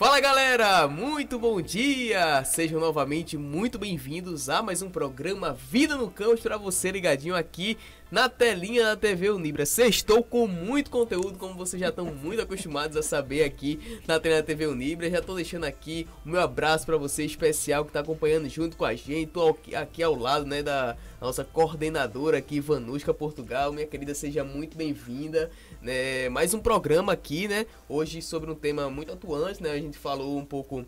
Fala galera, muito bom dia! Sejam novamente muito bem-vindos a mais um programa Vida no Campus para você ligadinho aqui na telinha da TV Unibra. Sextou com muito conteúdo, como vocês já estão muito acostumados a saber aqui na telinha da TV Unibra. Já estou deixando aqui o meu abraço para você especial que está acompanhando junto com a gente. Tô aqui ao lado, né, da nossa coordenadora aqui, Vanushka Portugal. Minha querida, seja muito bem-vinda. Né? Mais um programa aqui, né? Hoje sobre um tema muito atuante, né? A gente falou um pouco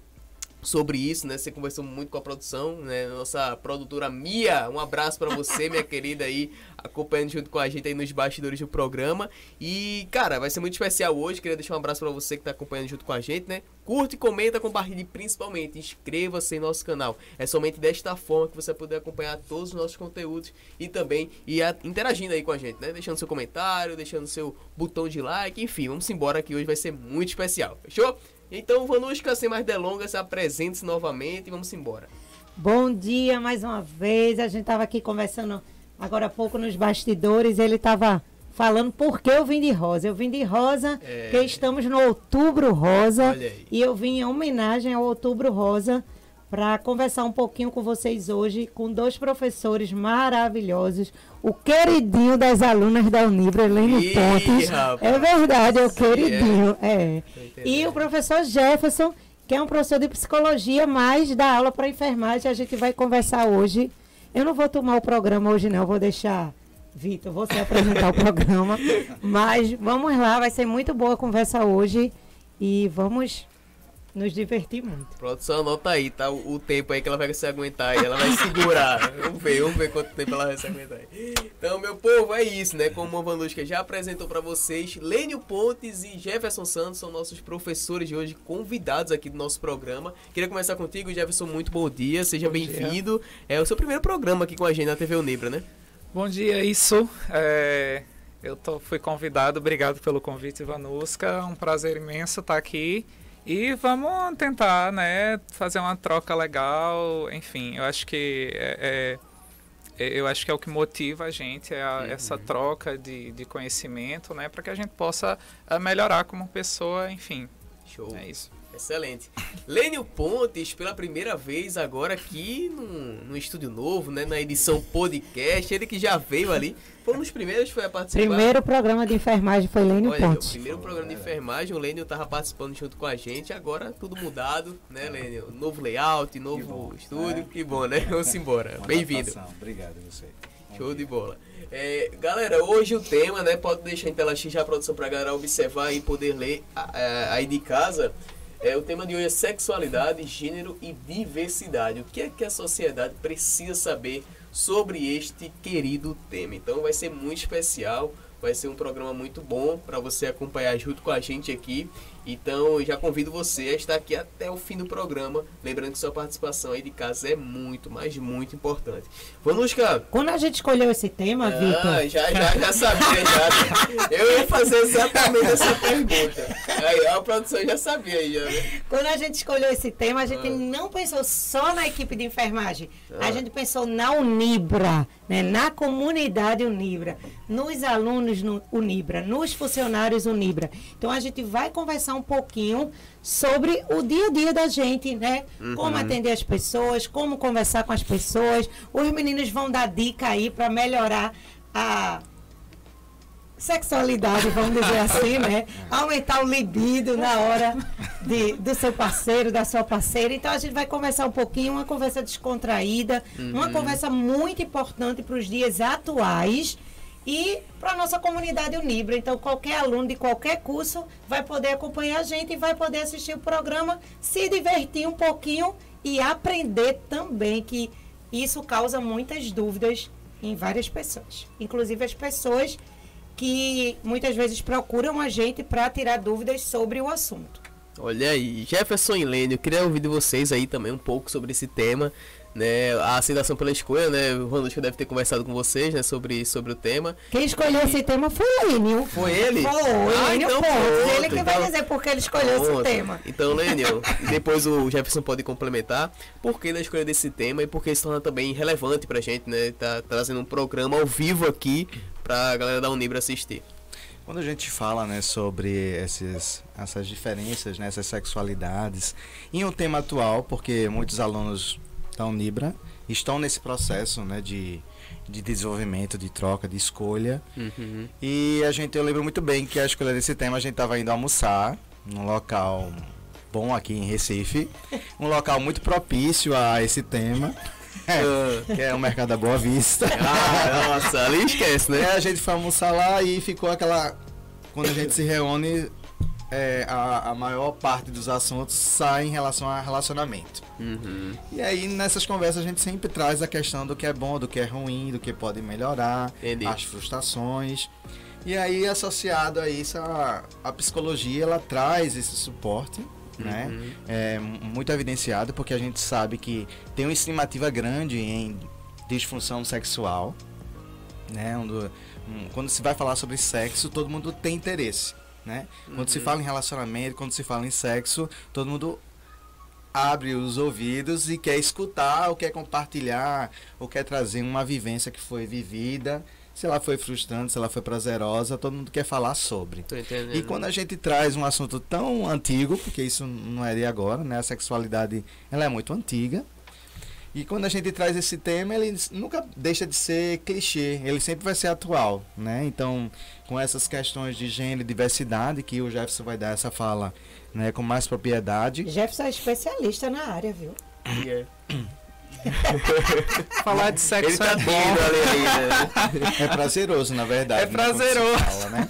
sobre isso, né? Você conversou muito com a produção, né? Nossa produtora Mia, um abraço para você, minha querida aí, acompanhando junto com a gente aí nos bastidores do programa. E, cara, vai ser muito especial hoje. Queria deixar um abraço para você que tá acompanhando junto com a gente, né? Curte, comenta, compartilhe, principalmente inscreva-se em nosso canal. É somente desta forma que você vai poder acompanhar todos os nossos conteúdos e também ir interagindo aí com a gente, né? Deixando seu comentário, deixando seu botão de like, enfim, vamos embora que hoje vai ser muito especial. Fechou? Então, Vanushka, sem mais delongas, apresente-se novamente e vamos embora. Bom dia mais uma vez. A gente estava aqui conversando agora há pouco nos bastidores. Ele estava falando por que eu vim de rosa. Eu vim de rosa, é... porque estamos no Outubro Rosa. E eu vim em homenagem ao Outubro Rosa para conversar um pouquinho com vocês hoje com dois professores maravilhosos. O queridinho das alunas da Unibra, Helene Pontes. É verdade, é o queridinho. É. é. E o professor Jefferson, que é um professor de psicologia, mas dá aula para enfermagem. A gente vai conversar hoje. Eu não vou tomar o programa hoje, não. Vou deixar Vitor, você apresentar o programa. Mas vamos lá, vai ser muito boa a conversa hoje. E vamos nos divertir muito. Produção, anota aí, tá? O, o, tempo aí que ela vai se aguentar aí. Ela vai segurar. vamos ver, vamos ver quanto tempo ela vai se aguentar aí. Então, meu povo, é isso, né? Como a Vanushka já apresentou para vocês, Lênio Pontes e Jefferson Santos são nossos professores de hoje, convidados aqui do nosso programa. Queria começar contigo, Jefferson, muito bom dia, seja bem-vindo. É o seu primeiro programa aqui com a gente na TV Unibra, né? Bom dia, isso. É... Eu tô, fui convidado, obrigado pelo convite, Vanuska. Um prazer imenso estar aqui. E vamos tentar, né, fazer uma troca legal, enfim, eu acho que é, é, eu acho que é o que motiva a gente, é a, uhum. essa troca de, de conhecimento, né, para que a gente possa eh, melhorar como pessoa, enfim. Show. É isso. Excelente. Lênio Pontes, pela primeira vez agora aqui no, no estúdio novo, né? Na edição podcast. Ele que já veio ali. Foi um dos primeiros foi a participar. Primeiro programa de enfermagem foi Lênio Olha, Pontes. O primeiro programa de enfermagem, o Lênio estava participando junto com a gente. Agora tudo mudado, né, Lênio? Novo layout, novo que estúdio. É. Que bom, né? Vamos embora. Bem-vindo. Obrigado a você. Show de bola. É, galera, hoje o tema, né? Pode deixar em tela X já a produção para a galera observar e poder ler aí de casa. É, o tema de hoje é sexualidade, gênero e diversidade. O que é que a sociedade precisa saber sobre este querido tema? Então vai ser muito especial, vai ser um programa muito bom para você acompanhar junto com a gente aqui. Então já convido você a estar aqui até o fim do programa. Lembrando que sua participação aí de casa é muito, mas muito importante. Vamos, cara. Quando a gente escolheu esse tema, ah, Vitor. Já, já, já sabia, já. Eu ia fazer exatamente essa pergunta. Aí a produção já sabia aí, né? Quando a gente escolheu esse tema, a gente ah. não pensou só na equipe de enfermagem. Ah. A gente pensou na Unibra, né? na comunidade Unibra, nos alunos no Unibra, nos funcionários Unibra. Então a gente vai conversar um pouquinho sobre o dia a dia da gente, né? Uhum. Como atender as pessoas, como conversar com as pessoas. Os meninos vão dar dica aí para melhorar a sexualidade, vamos dizer assim, né? Aumentar o libido na hora de, do seu parceiro, da sua parceira. Então a gente vai conversar um pouquinho, uma conversa descontraída, uhum. uma conversa muito importante para os dias atuais e para a nossa comunidade Unibra. Então, qualquer aluno de qualquer curso vai poder acompanhar a gente e vai poder assistir o programa, se divertir um pouquinho e aprender também que isso causa muitas dúvidas em várias pessoas, inclusive as pessoas que muitas vezes procuram a gente para tirar dúvidas sobre o assunto. Olha aí, Jefferson e Lênio, eu queria ouvir de vocês aí também um pouco sobre esse tema né, a aceitação pela escolha, né? O Ronaldo deve ter conversado com vocês, né, sobre, sobre o tema. Quem escolheu e... esse tema foi o Lênio. Foi ele? Foi, ah, Lênio então Pontes. Ele que então... vai dizer por que ele escolheu pronto. esse tema. Então, Lênio, depois o Jefferson pode complementar por que da escolha desse tema e por que se torna também relevante pra gente, né? Tá trazendo um programa ao vivo aqui pra galera da Unibra assistir. Quando a gente fala né, sobre esses, essas diferenças, né, essas sexualidades, em um tema atual, porque muitos alunos da Unibra estão nesse processo né, de, de desenvolvimento, de troca, de escolha. Uhum. E a gente, eu lembro muito bem que a escolha desse tema a gente estava indo almoçar num local bom aqui em Recife, um local muito propício a esse tema. É, que é o Mercado da Boa Vista. Ah, nossa, ali esquece, né? É, a gente foi almoçar lá e ficou aquela. Quando a gente se reúne, é, a, a maior parte dos assuntos sai em relação a relacionamento. Uhum. E aí nessas conversas a gente sempre traz a questão do que é bom, do que é ruim, do que pode melhorar, Entendi. as frustrações. E aí associado a isso a, a psicologia ela traz esse suporte, né? Uhum. É muito evidenciado porque a gente sabe que tem uma estimativa grande em disfunção sexual, né? Um do- um- quando se vai falar sobre sexo, todo mundo tem interesse, né? Quando se Uhum. fala em relacionamento, quando se fala em sexo, todo mundo abre os ouvidos e quer escutar, ou quer compartilhar, ou quer trazer uma vivência que foi vivida, se ela foi frustrante, se ela foi prazerosa, todo mundo quer falar sobre. Tô entendendo. E quando a gente traz um assunto tão antigo, porque isso não é de agora, né? A sexualidade, ela é muito antiga. E quando a gente traz esse tema, ele nunca deixa de ser clichê, ele sempre vai ser atual, né? Então, com essas questões de gênero e diversidade, que o Jefferson vai dar essa fala, né, com mais propriedade. Jefferson é especialista na área, viu? É. Falar de sexo Ele tá é bom. tendo ali ainda. É prazeroso, na verdade. É né, prazeroso. fala, né?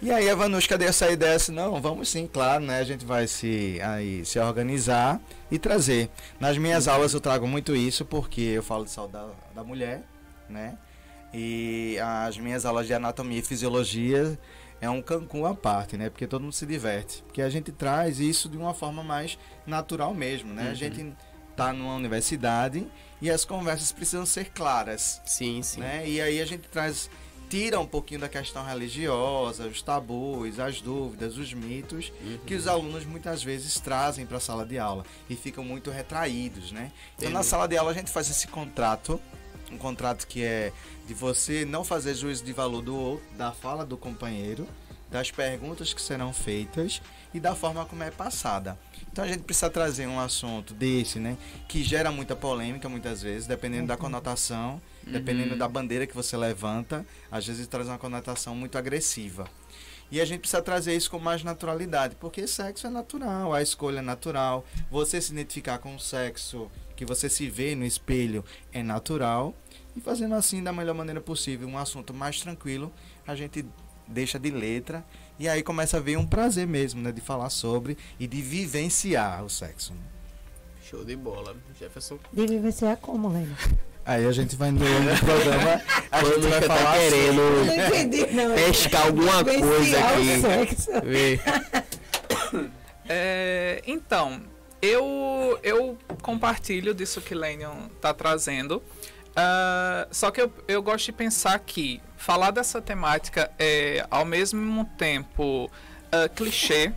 E aí a Vanushka deu essa ideia assim, não, vamos sim, claro, né? A gente vai se, aí, se organizar e trazer. Nas minhas aulas eu trago muito isso porque eu falo de saúde da, da mulher, né? E as minhas aulas de anatomia e fisiologia é um cancún à parte, né? Porque todo mundo se diverte. Porque a gente traz isso de uma forma mais natural mesmo, né? A gente tá numa universidade e as conversas precisam ser claras Sim, sim. né? E aí a gente traz tira um pouquinho da questão religiosa, os tabus, as dúvidas, os mitos que os alunos muitas vezes trazem para a sala de aula e ficam muito retraídos, né? Então na sala de aula a gente faz esse contrato, um contrato que é de você não fazer juízo de valor do outro, da fala do companheiro, das perguntas que serão feitas e da forma como é passada. Então a gente precisa trazer um assunto desse, né, que gera muita polêmica muitas vezes, dependendo da conotação, dependendo da bandeira que você levanta, às vezes traz uma conotação muito agressiva. E a gente precisa trazer isso com mais naturalidade, porque sexo é natural, a escolha é natural, você se identificar com o sexo que você se vê no espelho é natural, e fazendo assim da melhor maneira possível, um assunto mais tranquilo, a gente deixa de letra e aí começa a ver um prazer mesmo, né, de falar sobre e de vivenciar o sexo. né? Show de bola. Jefferson. De vivenciar como, Lena? Aí a gente vai no programa, a gente vai tá falar querendo Não entendi, não. pescar alguma coisa aqui. sexo. Vê. É, então, eu, eu compartilho disso que Lenion tá trazendo. Ah, só que eu, eu gosto de pensar que falar dessa temática é ao mesmo tempo ah, clichê,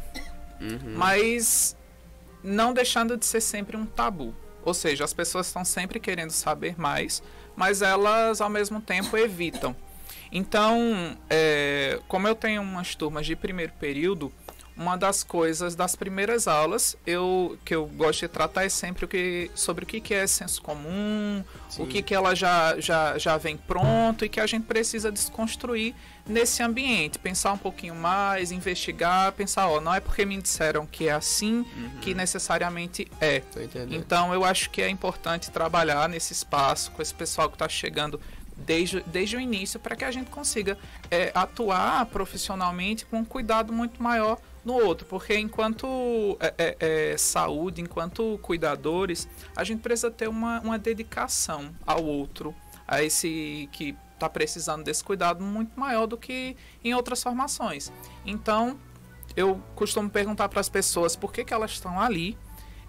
Uhum. mas não deixando de ser sempre um tabu. Ou seja, as pessoas estão sempre querendo saber mais, mas elas ao mesmo tempo evitam. Então, é, como eu tenho umas turmas de primeiro período, uma das coisas das primeiras aulas eu, que eu gosto de tratar é sempre o que, sobre o que, que é senso comum, Sim. o que, que ela já, já, já vem pronto e que a gente precisa desconstruir nesse ambiente. Pensar um pouquinho mais, investigar, pensar, ó, não é porque me disseram que é assim que necessariamente é. Então eu acho que é importante trabalhar nesse espaço com esse pessoal que está chegando desde, desde o início para que a gente consiga é, atuar profissionalmente com um cuidado muito maior no outro, porque enquanto é, é, é, saúde, enquanto cuidadores, a gente precisa ter uma, uma dedicação ao outro, a esse que está precisando desse cuidado muito maior do que em outras formações. Então, eu costumo perguntar para as pessoas por que, que elas estão ali,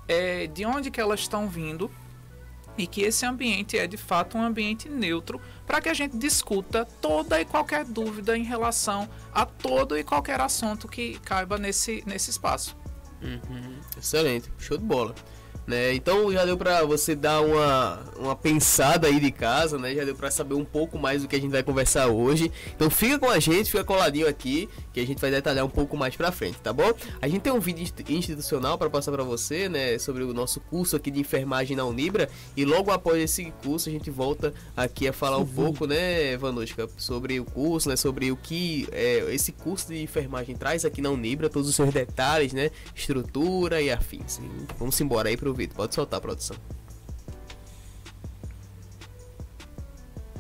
é, de onde que elas estão vindo e que esse ambiente é de fato um ambiente neutro para que a gente discuta toda e qualquer dúvida em relação a todo e qualquer assunto que caiba nesse, nesse espaço. Uhum. Excelente, show de bola. Né? Então já deu para você dar uma, uma pensada aí de casa, né? Já deu para saber um pouco mais do que a gente vai conversar hoje. Então fica com a gente, fica coladinho aqui, que a gente vai detalhar um pouco mais para frente, tá bom? A gente tem um vídeo institucional para passar para você, né, sobre o nosso curso aqui de enfermagem na Unibra e logo após esse curso a gente volta aqui a falar um pouco, né, Vanushka, sobre o curso, né, sobre o que é, esse curso de enfermagem traz aqui na Unibra, todos os seus detalhes, né, estrutura e afins. Vamos embora aí pro o vídeo. Pode soltar, produção.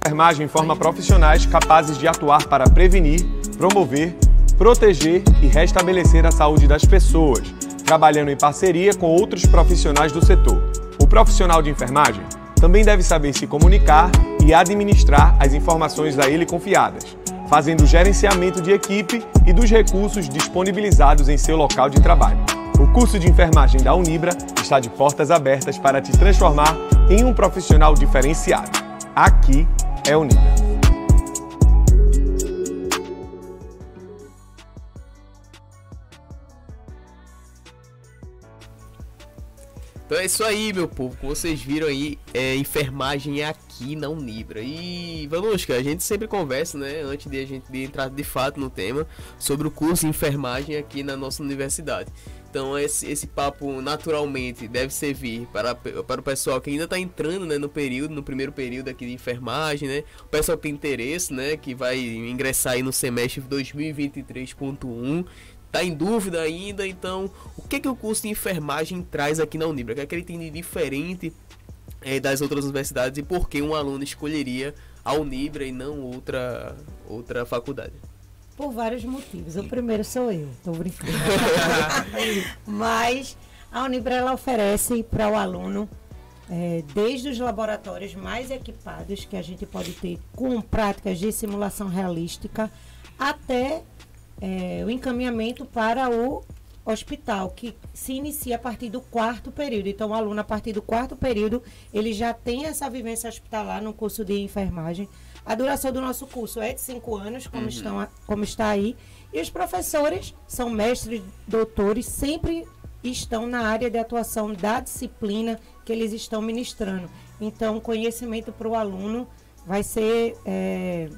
enfermagem forma profissionais capazes de atuar para prevenir, promover, proteger e restabelecer a saúde das pessoas, trabalhando em parceria com outros profissionais do setor. O profissional de enfermagem também deve saber se comunicar e administrar as informações a ele confiadas, fazendo o gerenciamento de equipe e dos recursos disponibilizados em seu local de trabalho. O curso de enfermagem da Unibra está de portas abertas para te transformar em um profissional diferenciado. Aqui é Unibra. Então é isso aí, meu povo. Como vocês viram aí, é enfermagem aqui na Unibra. E, Vanushka, a gente sempre conversa, né, antes de a gente de entrar de fato no tema, sobre o curso de enfermagem aqui na nossa universidade. Então esse, esse papo naturalmente deve servir para, para o pessoal que ainda está entrando né, no período, no primeiro período aqui de enfermagem, né? O pessoal que tem interesse, né? Que vai ingressar aí no semestre 2023.1 tá em dúvida ainda, então o que que o curso de enfermagem traz aqui na Unibra? O que, é que ele tem de diferente é, das outras universidades e por que um aluno escolheria a Unibra e não outra outra faculdade? Por vários motivos. O primeiro sou eu, estou brincando. Mas a Unibra ela oferece para o aluno é, desde os laboratórios mais equipados que a gente pode ter com práticas de simulação realística até é, o encaminhamento para o hospital, que se inicia a partir do quarto período. Então, o aluno, a partir do quarto período, ele já tem essa vivência hospitalar no curso de enfermagem. A duração do nosso curso é de cinco anos, como, uhum. estão, como está aí. E os professores são mestres, doutores, sempre estão na área de atuação da disciplina que eles estão ministrando. Então, conhecimento para o aluno vai ser é,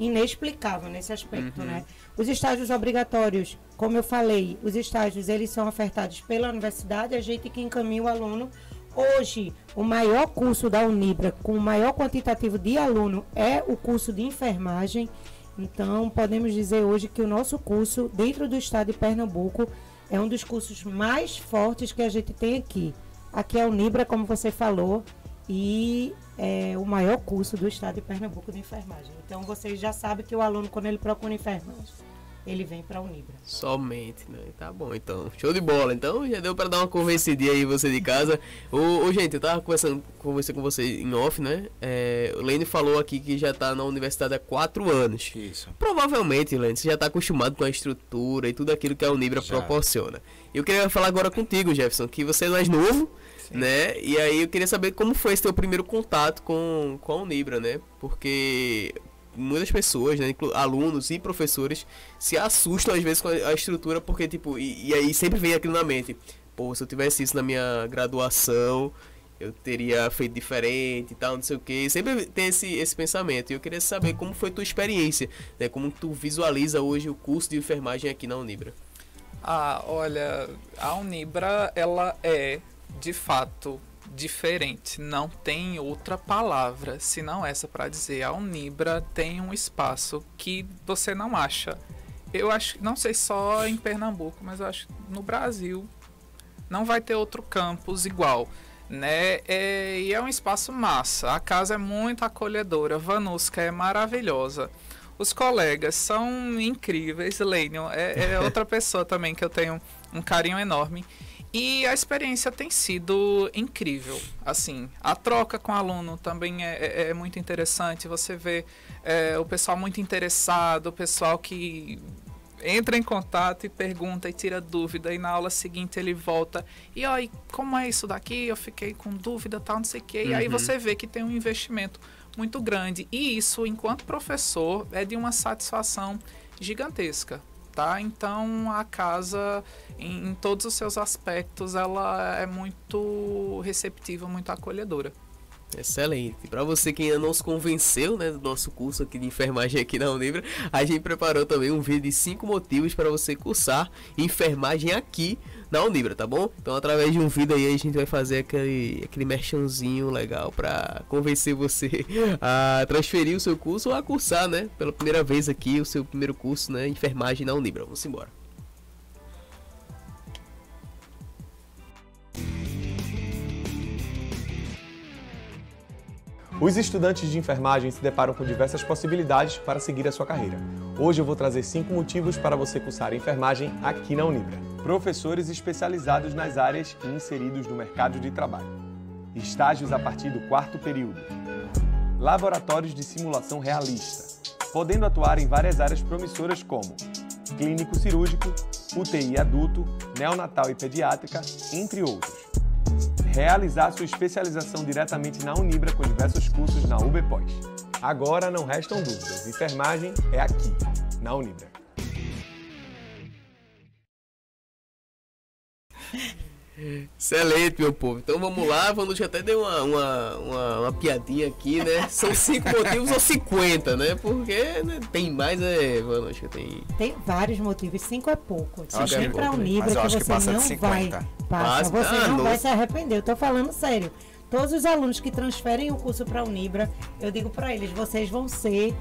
inexplicável nesse aspecto, uhum. né? Os estágios obrigatórios, como eu falei, os estágios eles são ofertados pela universidade, a gente que encaminha o aluno Hoje, o maior curso da Unibra, com o maior quantitativo de aluno, é o curso de enfermagem. Então, podemos dizer hoje que o nosso curso, dentro do estado de Pernambuco, é um dos cursos mais fortes que a gente tem aqui. Aqui é a Unibra, como você falou, e é o maior curso do estado de Pernambuco de enfermagem. Então, vocês já sabem que o aluno, quando ele procura enfermagem, ele vem para a Unibra. Somente, né? Tá bom, então. Show de bola. Então já deu para dar uma convencidinha aí você de casa. ô, ô, gente, eu tava conversando, conversando com você em off, né? É, o Lene falou aqui que já tá na universidade há quatro anos. Isso. Provavelmente, Lene, você já tá acostumado com a estrutura e tudo aquilo que a Unibra já. proporciona. Eu queria falar agora contigo, Jefferson, que você é mais novo. Sim. né? E aí eu queria saber como foi esse teu primeiro contato com, com a Unibra, né? Porque muitas pessoas, né, alunos e professores, se assustam às vezes com a estrutura, porque, tipo, e, e, aí sempre vem aquilo na mente. Pô, se eu tivesse isso na minha graduação, eu teria feito diferente e tal, não sei o que. Sempre tem esse, esse pensamento. E eu queria saber como foi tua experiência, né? Como tu visualiza hoje o curso de enfermagem aqui na Unibra. Ah, olha, a Unibra, ela é, de fato, diferente. Não tem outra palavra senão essa para dizer. A Unibra tem um espaço que você não acha. Eu acho, não sei só em Pernambuco, mas eu acho que no Brasil não vai ter outro campus igual. Né? É, e é um espaço massa. A casa é muito acolhedora. Vanuska é maravilhosa. Os colegas são incríveis. Lênio é, é outra pessoa também que eu tenho um carinho enorme. E a experiência tem sido incrível. Assim, a troca com o aluno também é, é, é muito interessante. Você vê é, o pessoal muito interessado, o pessoal que entra em contato e pergunta e tira dúvida. E na aula seguinte ele volta. E aí, como é isso daqui? Eu fiquei com dúvida, tal, não sei o quê. E aí uhum. você vê que tem um investimento muito grande. E isso, enquanto professor, é de uma satisfação gigantesca tá? Então a casa, em, em todos os seus aspectos, ela é muito receptiva, muito acolhedora. Excelente. Para você que ainda não se convenceu, né, do nosso curso aqui de enfermagem aqui na Unibra, a gente preparou também um vídeo de cinco motivos para você cursar enfermagem aqui na Unibra, tá bom? Então, através de um vídeo aí, a gente vai fazer aquele, aquele merchanzinho legal para convencer você a transferir o seu curso ou a cursar, né, pela primeira vez aqui, o seu primeiro curso, né, enfermagem na Unibra. Vamos embora. Os estudantes de enfermagem se deparam com diversas possibilidades para seguir a sua carreira. Hoje eu vou trazer cinco motivos para você cursar enfermagem aqui na Unibra. Professores especializados nas áreas e inseridos no mercado de trabalho. Estágios a partir do quarto período. Laboratórios de simulação realista, podendo atuar em várias áreas promissoras como clínico cirúrgico, UTI adulto, neonatal e pediátrica, entre outros realizar sua especialização diretamente na Unibra com diversos cursos na UBPOS. Agora não restam dúvidas, enfermagem é aqui, na Unibra. Excelente, meu povo. Então vamos lá, vamos até dar uma, uma, uma, uma, piadinha aqui, né? São cinco motivos ou 50, né? Porque né, tem mais, é. Mano, acho que tem. Tem vários motivos, cinco é pouco. Acho que é Unibra mas eu que você que passa de não 50. vai. Passa, Passa. você Ah, não não. vai se arrepender. Eu tô falando sério. Todos os alunos que transferem o curso para Unibra, eu digo para eles, vocês vão ser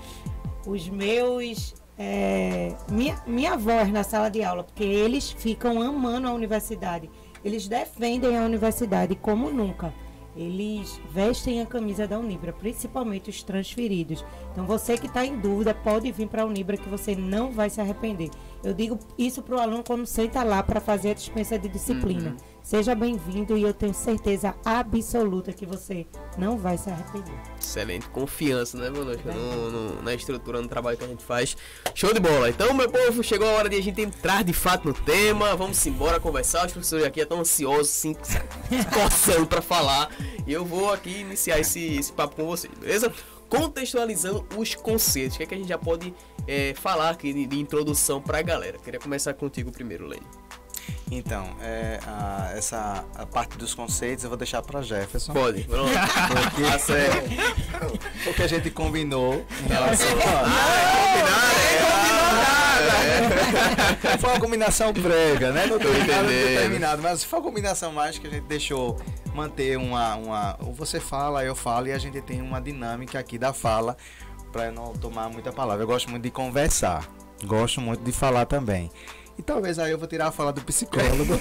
os meus é, minha, minha voz na sala de aula, porque eles ficam amando a universidade. Eles defendem a universidade como nunca. Eles vestem a camisa da Unibra, principalmente os transferidos. Então você que está em dúvida, pode vir para a Unibra que você não vai se arrepender. Eu digo isso para o aluno quando senta lá para fazer a dispensa de disciplina. Seja bem-vindo e eu tenho certeza absoluta que você não vai se arrepender. Excelente confiança, né? No, no- na estrutura, no trabalho que a gente faz. Show de bola. Então, meu povo, chegou a hora de a gente entrar de fato no tema. Vamos embora conversar. Os professores aqui estão ansiosos, se coçando pra falar. E eu vou aqui iniciar esse, esse papo com vocês, beleza? Contextualizando os conceitos. O que, é que a gente já pode eh, falar aqui de, de introdução pra galera? Queria começar contigo primeiro, Lene. Então, é, a- essa a parte dos conceitos eu vou deixar para Jefferson. Pode. Pronto. Porque, Tá certo. porque a gente combinou relação. Foi uma combinação brega, né? Não Tô determinado, mas foi uma combinação mais que a gente deixou manter uma, uma. ou Você fala, eu falo e a gente tem uma dinâmica aqui da fala para eu não tomar muita palavra. Eu gosto muito de conversar, gosto muito de falar também. E talvez aí eu vou tirar a fala do psicólogo.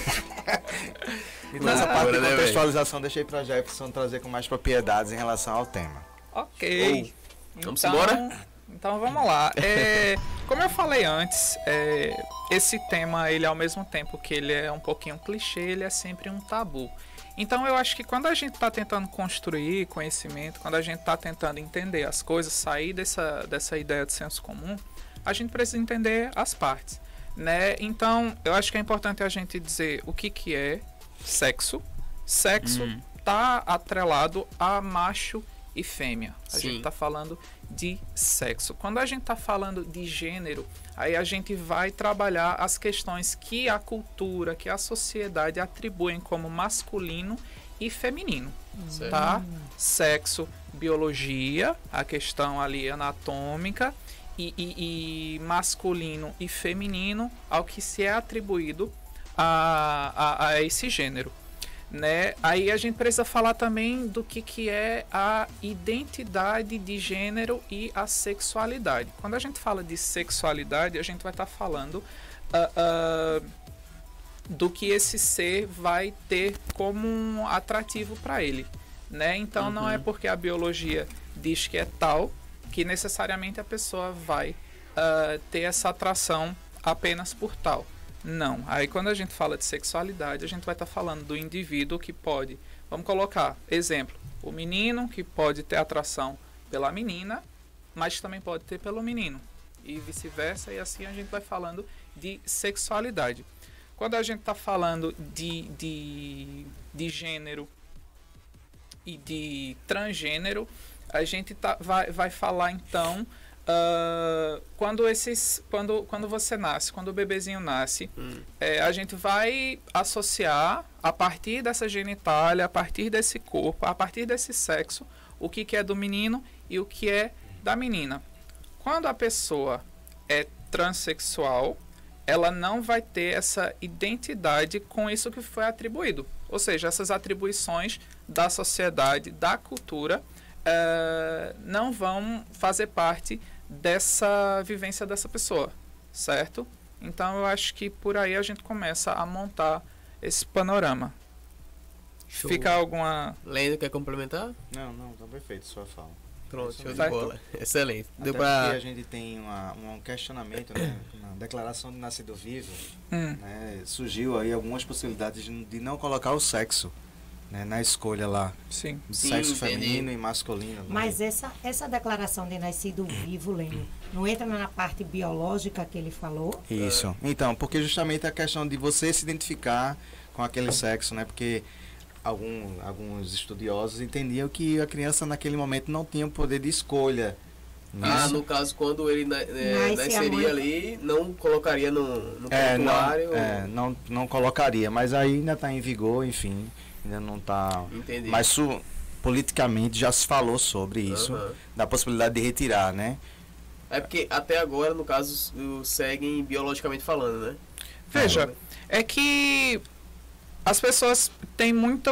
então essa parte Loucura, de né, contextualização deixei para Jefferson trazer com mais propriedades em relação ao tema. Ok. Vamos Então- embora? Então vamos lá. É, como eu falei antes, é, esse tema, ele ao mesmo tempo que ele é um pouquinho clichê, ele é sempre um tabu. Então eu acho que quando a gente está tentando construir conhecimento, quando a gente está tentando entender as coisas, sair dessa, dessa ideia de senso comum, a gente precisa entender as partes. Né? Então eu acho que é importante a gente dizer o que, que é sexo. Sexo está atrelado a macho e fêmea. A Sim. gente está falando de sexo. Quando a gente está falando de gênero, aí a gente vai trabalhar as questões que a cultura, que a sociedade atribuem como masculino e feminino, Certo. tá? Sexo, biologia, a questão ali anatômica e, e- e masculino e feminino ao que se é atribuído a, a, a esse gênero né? Aí a gente precisa falar também do que, que é a identidade de gênero e a sexualidade. Quando a gente fala de sexualidade, a gente vai estar falando ah, ah, do que esse ser vai ter como um atrativo para ele, né? Então não é porque a biologia diz que é tal que necessariamente a pessoa vai ah, ter essa atração apenas por tal. Não. Aí quando a gente fala de sexualidade, a gente vai estar falando do indivíduo que pode, vamos colocar, exemplo, o menino que pode ter atração pela menina, mas também pode ter pelo menino. E vice-versa, e assim a gente vai falando de sexualidade. Quando a gente está falando de, de, de gênero e de transgênero, a gente tá, vai, vai falar então Uh, quando esses quando, quando você nasce quando o bebezinho nasce hum. é, a gente vai associar a partir dessa genitália a partir desse corpo a partir desse sexo o que, que é do menino e o que é da menina quando a pessoa é transexual ela não vai ter essa identidade com isso que foi atribuído ou seja essas atribuições da sociedade da cultura uh, não vão fazer parte dessa vivência dessa pessoa, certo? Então eu acho que por aí a gente começa a montar esse panorama. Show. Fica alguma. Lendo quer complementar? Não, não, tá perfeito sua fala. Pronto, show de bola. Excelente. Deu Até pra... a gente tem uma, um questionamento, né? Na declaração de nascido vivo, hum. né? surgiu aí algumas possibilidades de, de não colocar o sexo né, na escolha lá. Sim. Sexo Sim, feminino e masculino. Né? Mas essa, essa declaração de nascido vivo, Lênin, não entra na parte biológica que ele falou? Isso. Então, porque justamente a questão de você se identificar com aquele sexo, né? Porque algum, alguns estudiosos entendiam que a criança naquele momento não tinha o poder de escolha. Ah, no caso, quando ele é, nasceria ali, não colocaria no, no é, não, é, não, não colocaria, mas aí ainda está em vigor, enfim ainda não está. Mas su, politicamente já se falou sobre isso, uhum. da possibilidade de retirar, né? É porque até agora, no caso, seguem biologicamente falando, né? Veja, é que as pessoas têm muita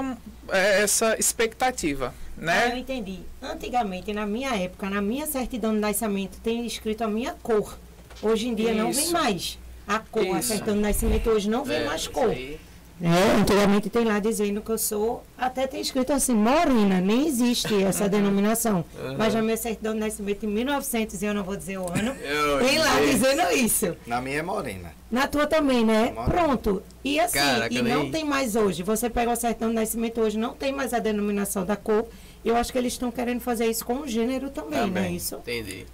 é, essa expectativa, né? Ah, eu entendi. Antigamente, na minha época, na minha certidão de nascimento, tem escrito a minha cor. Hoje em dia Isso. não vem mais a cor. Isso. A certidão de nascimento hoje não vem é, mais cor. Aí. É, antigamente tem lá dizendo que eu sou, até tem escrito assim, morena, nem existe essa uhum. denominação. Uhum. Mas na minha certidão de nascimento em 1900, eu não vou dizer o ano, eu tem lá dizendo isso. Na minha é morena. Na tua também, né? Pronto. E assim, Caraca, e não tem mais hoje. Você pega o certidão de nascimento hoje, não tem mais a denominação da cor. Eu acho que eles estão querendo fazer isso com o gênero também, também. não é isso? Entendi.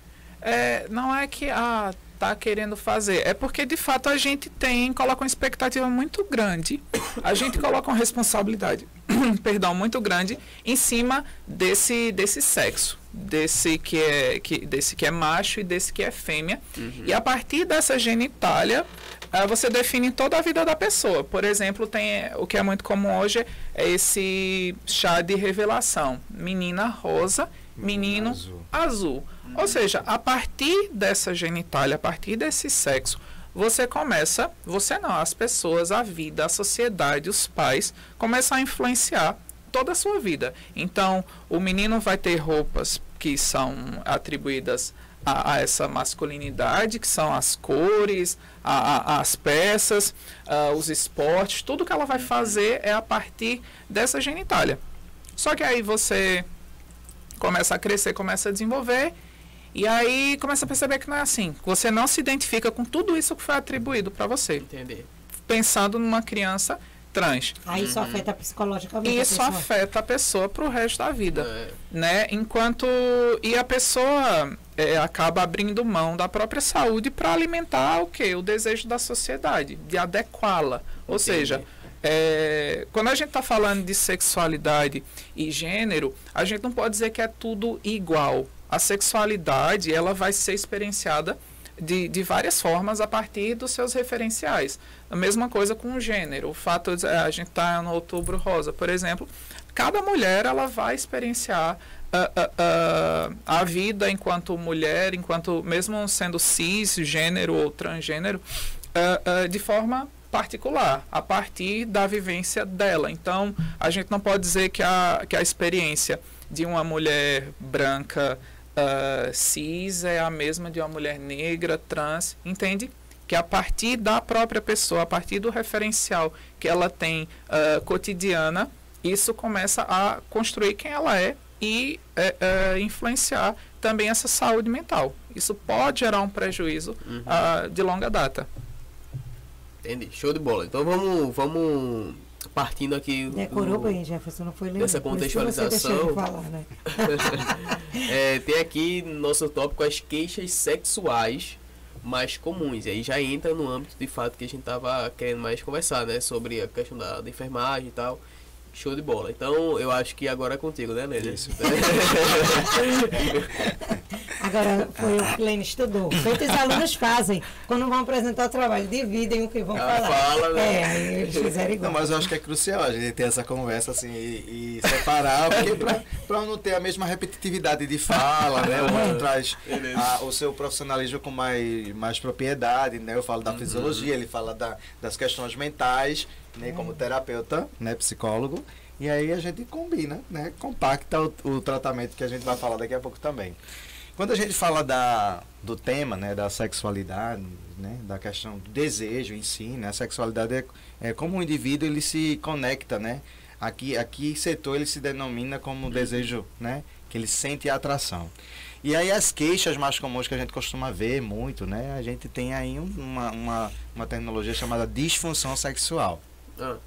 É, não é que a ah, está querendo fazer. É porque, de fato, a gente tem, coloca uma expectativa muito grande, a gente coloca uma responsabilidade, perdão, muito grande em cima desse, desse sexo, desse que, é, que, desse que é macho e desse que é fêmea. Uhum. E a partir dessa genitália, uh, você define toda a vida da pessoa. Por exemplo, tem o que é muito comum hoje é esse chá de revelação. Menina rosa, menino azul. azul. Ou seja, a partir dessa genitália, a partir desse sexo, você começa, você não, as pessoas, a vida, a sociedade, os pais, começam a influenciar toda a sua vida. Então, o menino vai ter roupas que são atribuídas a, a essa masculinidade, que são as cores, a, a, as peças, os esportes, tudo que ela vai fazer é a partir dessa genitália. Só que aí você começa a crescer, começa a desenvolver e aí começa a perceber que não é assim. Você não se identifica com tudo isso que foi atribuído para você. Entender. Pensando numa criança trans. Aí isso uhum. afeta psicologicamente isso a afeta a pessoa para o resto da vida, é. né? Enquanto e a pessoa é, acaba abrindo mão da própria saúde para alimentar o que? O desejo da sociedade, de adequá-la. Ou seja, é, quando a gente está falando de sexualidade e gênero, a gente não pode dizer que é tudo igual a sexualidade ela vai ser experienciada de, de várias formas a partir dos seus referenciais. A mesma coisa com o gênero. O fato de a gente estar tá no outubro rosa, por exemplo, cada mulher ela vai experienciar uh, uh, uh, a vida enquanto mulher, enquanto mesmo sendo cis, gênero ou transgênero, de forma particular, a partir da vivência dela. Então, a gente não pode dizer que a, que a experiência de uma mulher branca uh, cis é a mesma de uma mulher negra, trans, entende? Que a partir da própria pessoa, a partir do referencial que ela tem uh, cotidiana, isso começa a construir quem ela é e uh, influenciar também essa saúde mental. Isso pode gerar um prejuízo uhum. uh, de longa data. Entendi, show de bola. Então vamos, vamos partindo aqui. Decorou do, bem, Jefferson, não foi lembro. Dessa contextualização. Falar, né? é, tem aqui no nosso tópico as queixas sexuais mais comuns. E aí já entra no âmbito de fato que a gente tava querendo mais conversar, né? Sobre a questão da, da enfermagem e tal. Show de bola. Então eu acho que agora é contigo, né, Nélio? Isso. Agora foi o que Lene estudou. Muitos alunos fazem. Quando vão apresentar o trabalho, dividem o que vão Ela falar. fala, né? É, aí eles fizeram igual. Não, mas eu acho que é crucial a gente ter essa conversa assim e, e separar, porque pra não ter a mesma repetitividade de fala, né? O outro traz Beleza. a- o seu profissionalismo com mais, mais propriedade, né? Eu falo Uhum. da fisiologia, ele fala da, das questões mentais, né? Como terapeuta, né? Psicólogo. E aí a gente combina, né? Compacta o, o tratamento que a gente vai falar daqui a pouco também. Quando a gente fala da, do tema, né, da sexualidade, né, da questão do desejo em si, né, a sexualidade é, é como o indivíduo ele se conecta, né, aqui, aqui setor ele se denomina como desejo, né, que ele sente a atração. E aí as queixas mais comuns que a gente costuma ver muito, né, a gente tem aí um- uma, uma, uma terminologia chamada disfunção sexual Ah,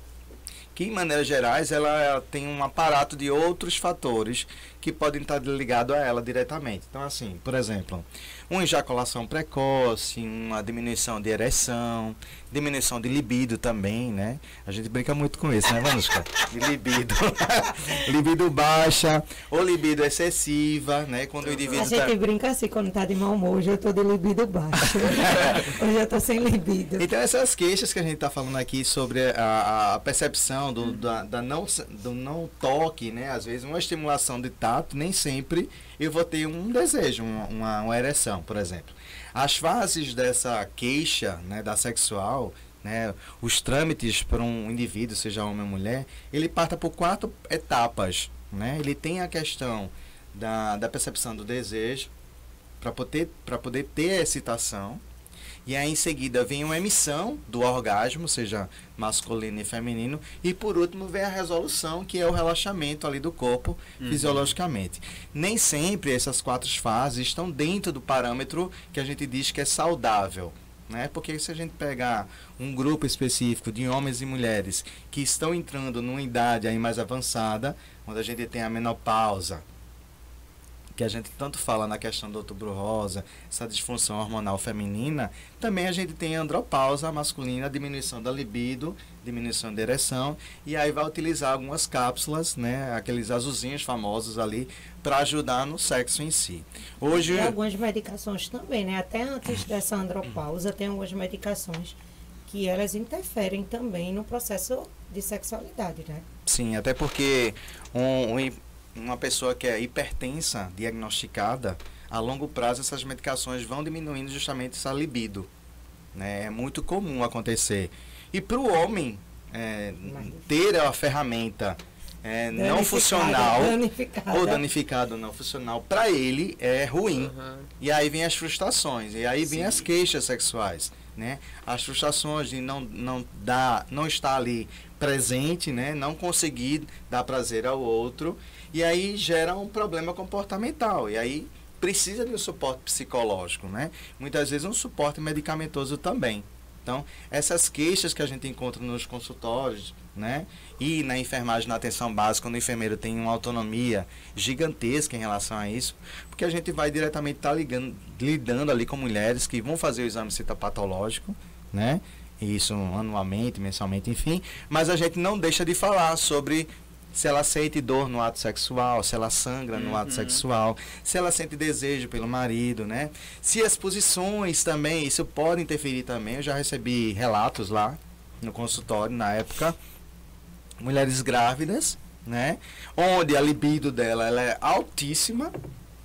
que em maneiras gerais ela tem um aparato de outros fatores que podem estar ligados a ela diretamente. Então assim, por exemplo, uma ejaculação precoce, uma diminuição de ereção, diminuição de libido também, né? A gente brinca muito com isso, né, Vanuska? De libido. libido baixa ou libido excessiva, né? Quando o A indivíduo tá... gente brinca assim, quando tá de mau humor, hoje eu tô de libido baixo. hoje eu tô sem libido. Então essas queixas que a gente está falando aqui sobre a, a percepção do, da, da não, do não toque, né? Às vezes uma estimulação de tato, nem sempre eu vou ter um desejo, uma, uma, uma ereção, por exemplo. As fases dessa queixa, né, da sexual, né, os trâmites para um indivíduo, seja homem ou mulher, ele parta por quatro etapas, né? Ele tem a questão da, da percepção do desejo, para poder, poder ter a excitação, e aí em seguida vem uma emissão do orgasmo, seja masculino e feminino. E por último vem a resolução, que é o relaxamento ali do corpo fisiologicamente. Nem sempre essas quatro fases estão dentro do parâmetro que a gente diz que é saudável. Né? Porque se a gente pegar um grupo específico de homens e mulheres que estão entrando numa idade aí mais avançada, onde a gente tem a menopausa, que a gente tanto fala na questão do outubro rosa, essa disfunção hormonal feminina, também a gente tem andropausa masculina, diminuição da libido, diminuição da ereção, e aí vai utilizar algumas cápsulas, né, aqueles azulzinhos famosos ali, para ajudar no sexo em si. Hoje, Tem algumas medicações também, né? Até antes dessa andropausa, tem algumas medicações que elas interferem também no processo de sexualidade, né? sim, até porque um- um uma pessoa que é hipertensa, diagnosticada, a longo prazo essas medicações vão diminuindo justamente essa libido. Né? É muito comum acontecer. E para o homem é, ter a ferramenta é, não funcional danificada. ou danificado não funcional, para ele é ruim. aham. E aí vem as frustrações, e aí vem Sim. as queixas sexuais, né? As frustrações de não, não dar, não estar ali presente, né? Não conseguir dar prazer ao outro, e aí gera um problema comportamental, e aí precisa de um suporte psicológico, né? Muitas vezes um suporte medicamentoso também. Então, essas queixas que a gente encontra nos consultórios, né? E na enfermagem, na atenção básica, quando o enfermeiro tem uma autonomia gigantesca em relação a isso, porque a gente vai diretamente estar ligando, lidando ali com mulheres que vão fazer o exame citopatológico, né? Isso anualmente, mensalmente, enfim. Mas a gente não deixa de falar sobre se ela sente dor no ato sexual, se ela sangra no ato sexual, se ela sente desejo pelo marido, né? Se as posições também, isso pode interferir também. Eu já recebi relatos lá no consultório na época, mulheres grávidas, né? Onde a libido dela ela é altíssima,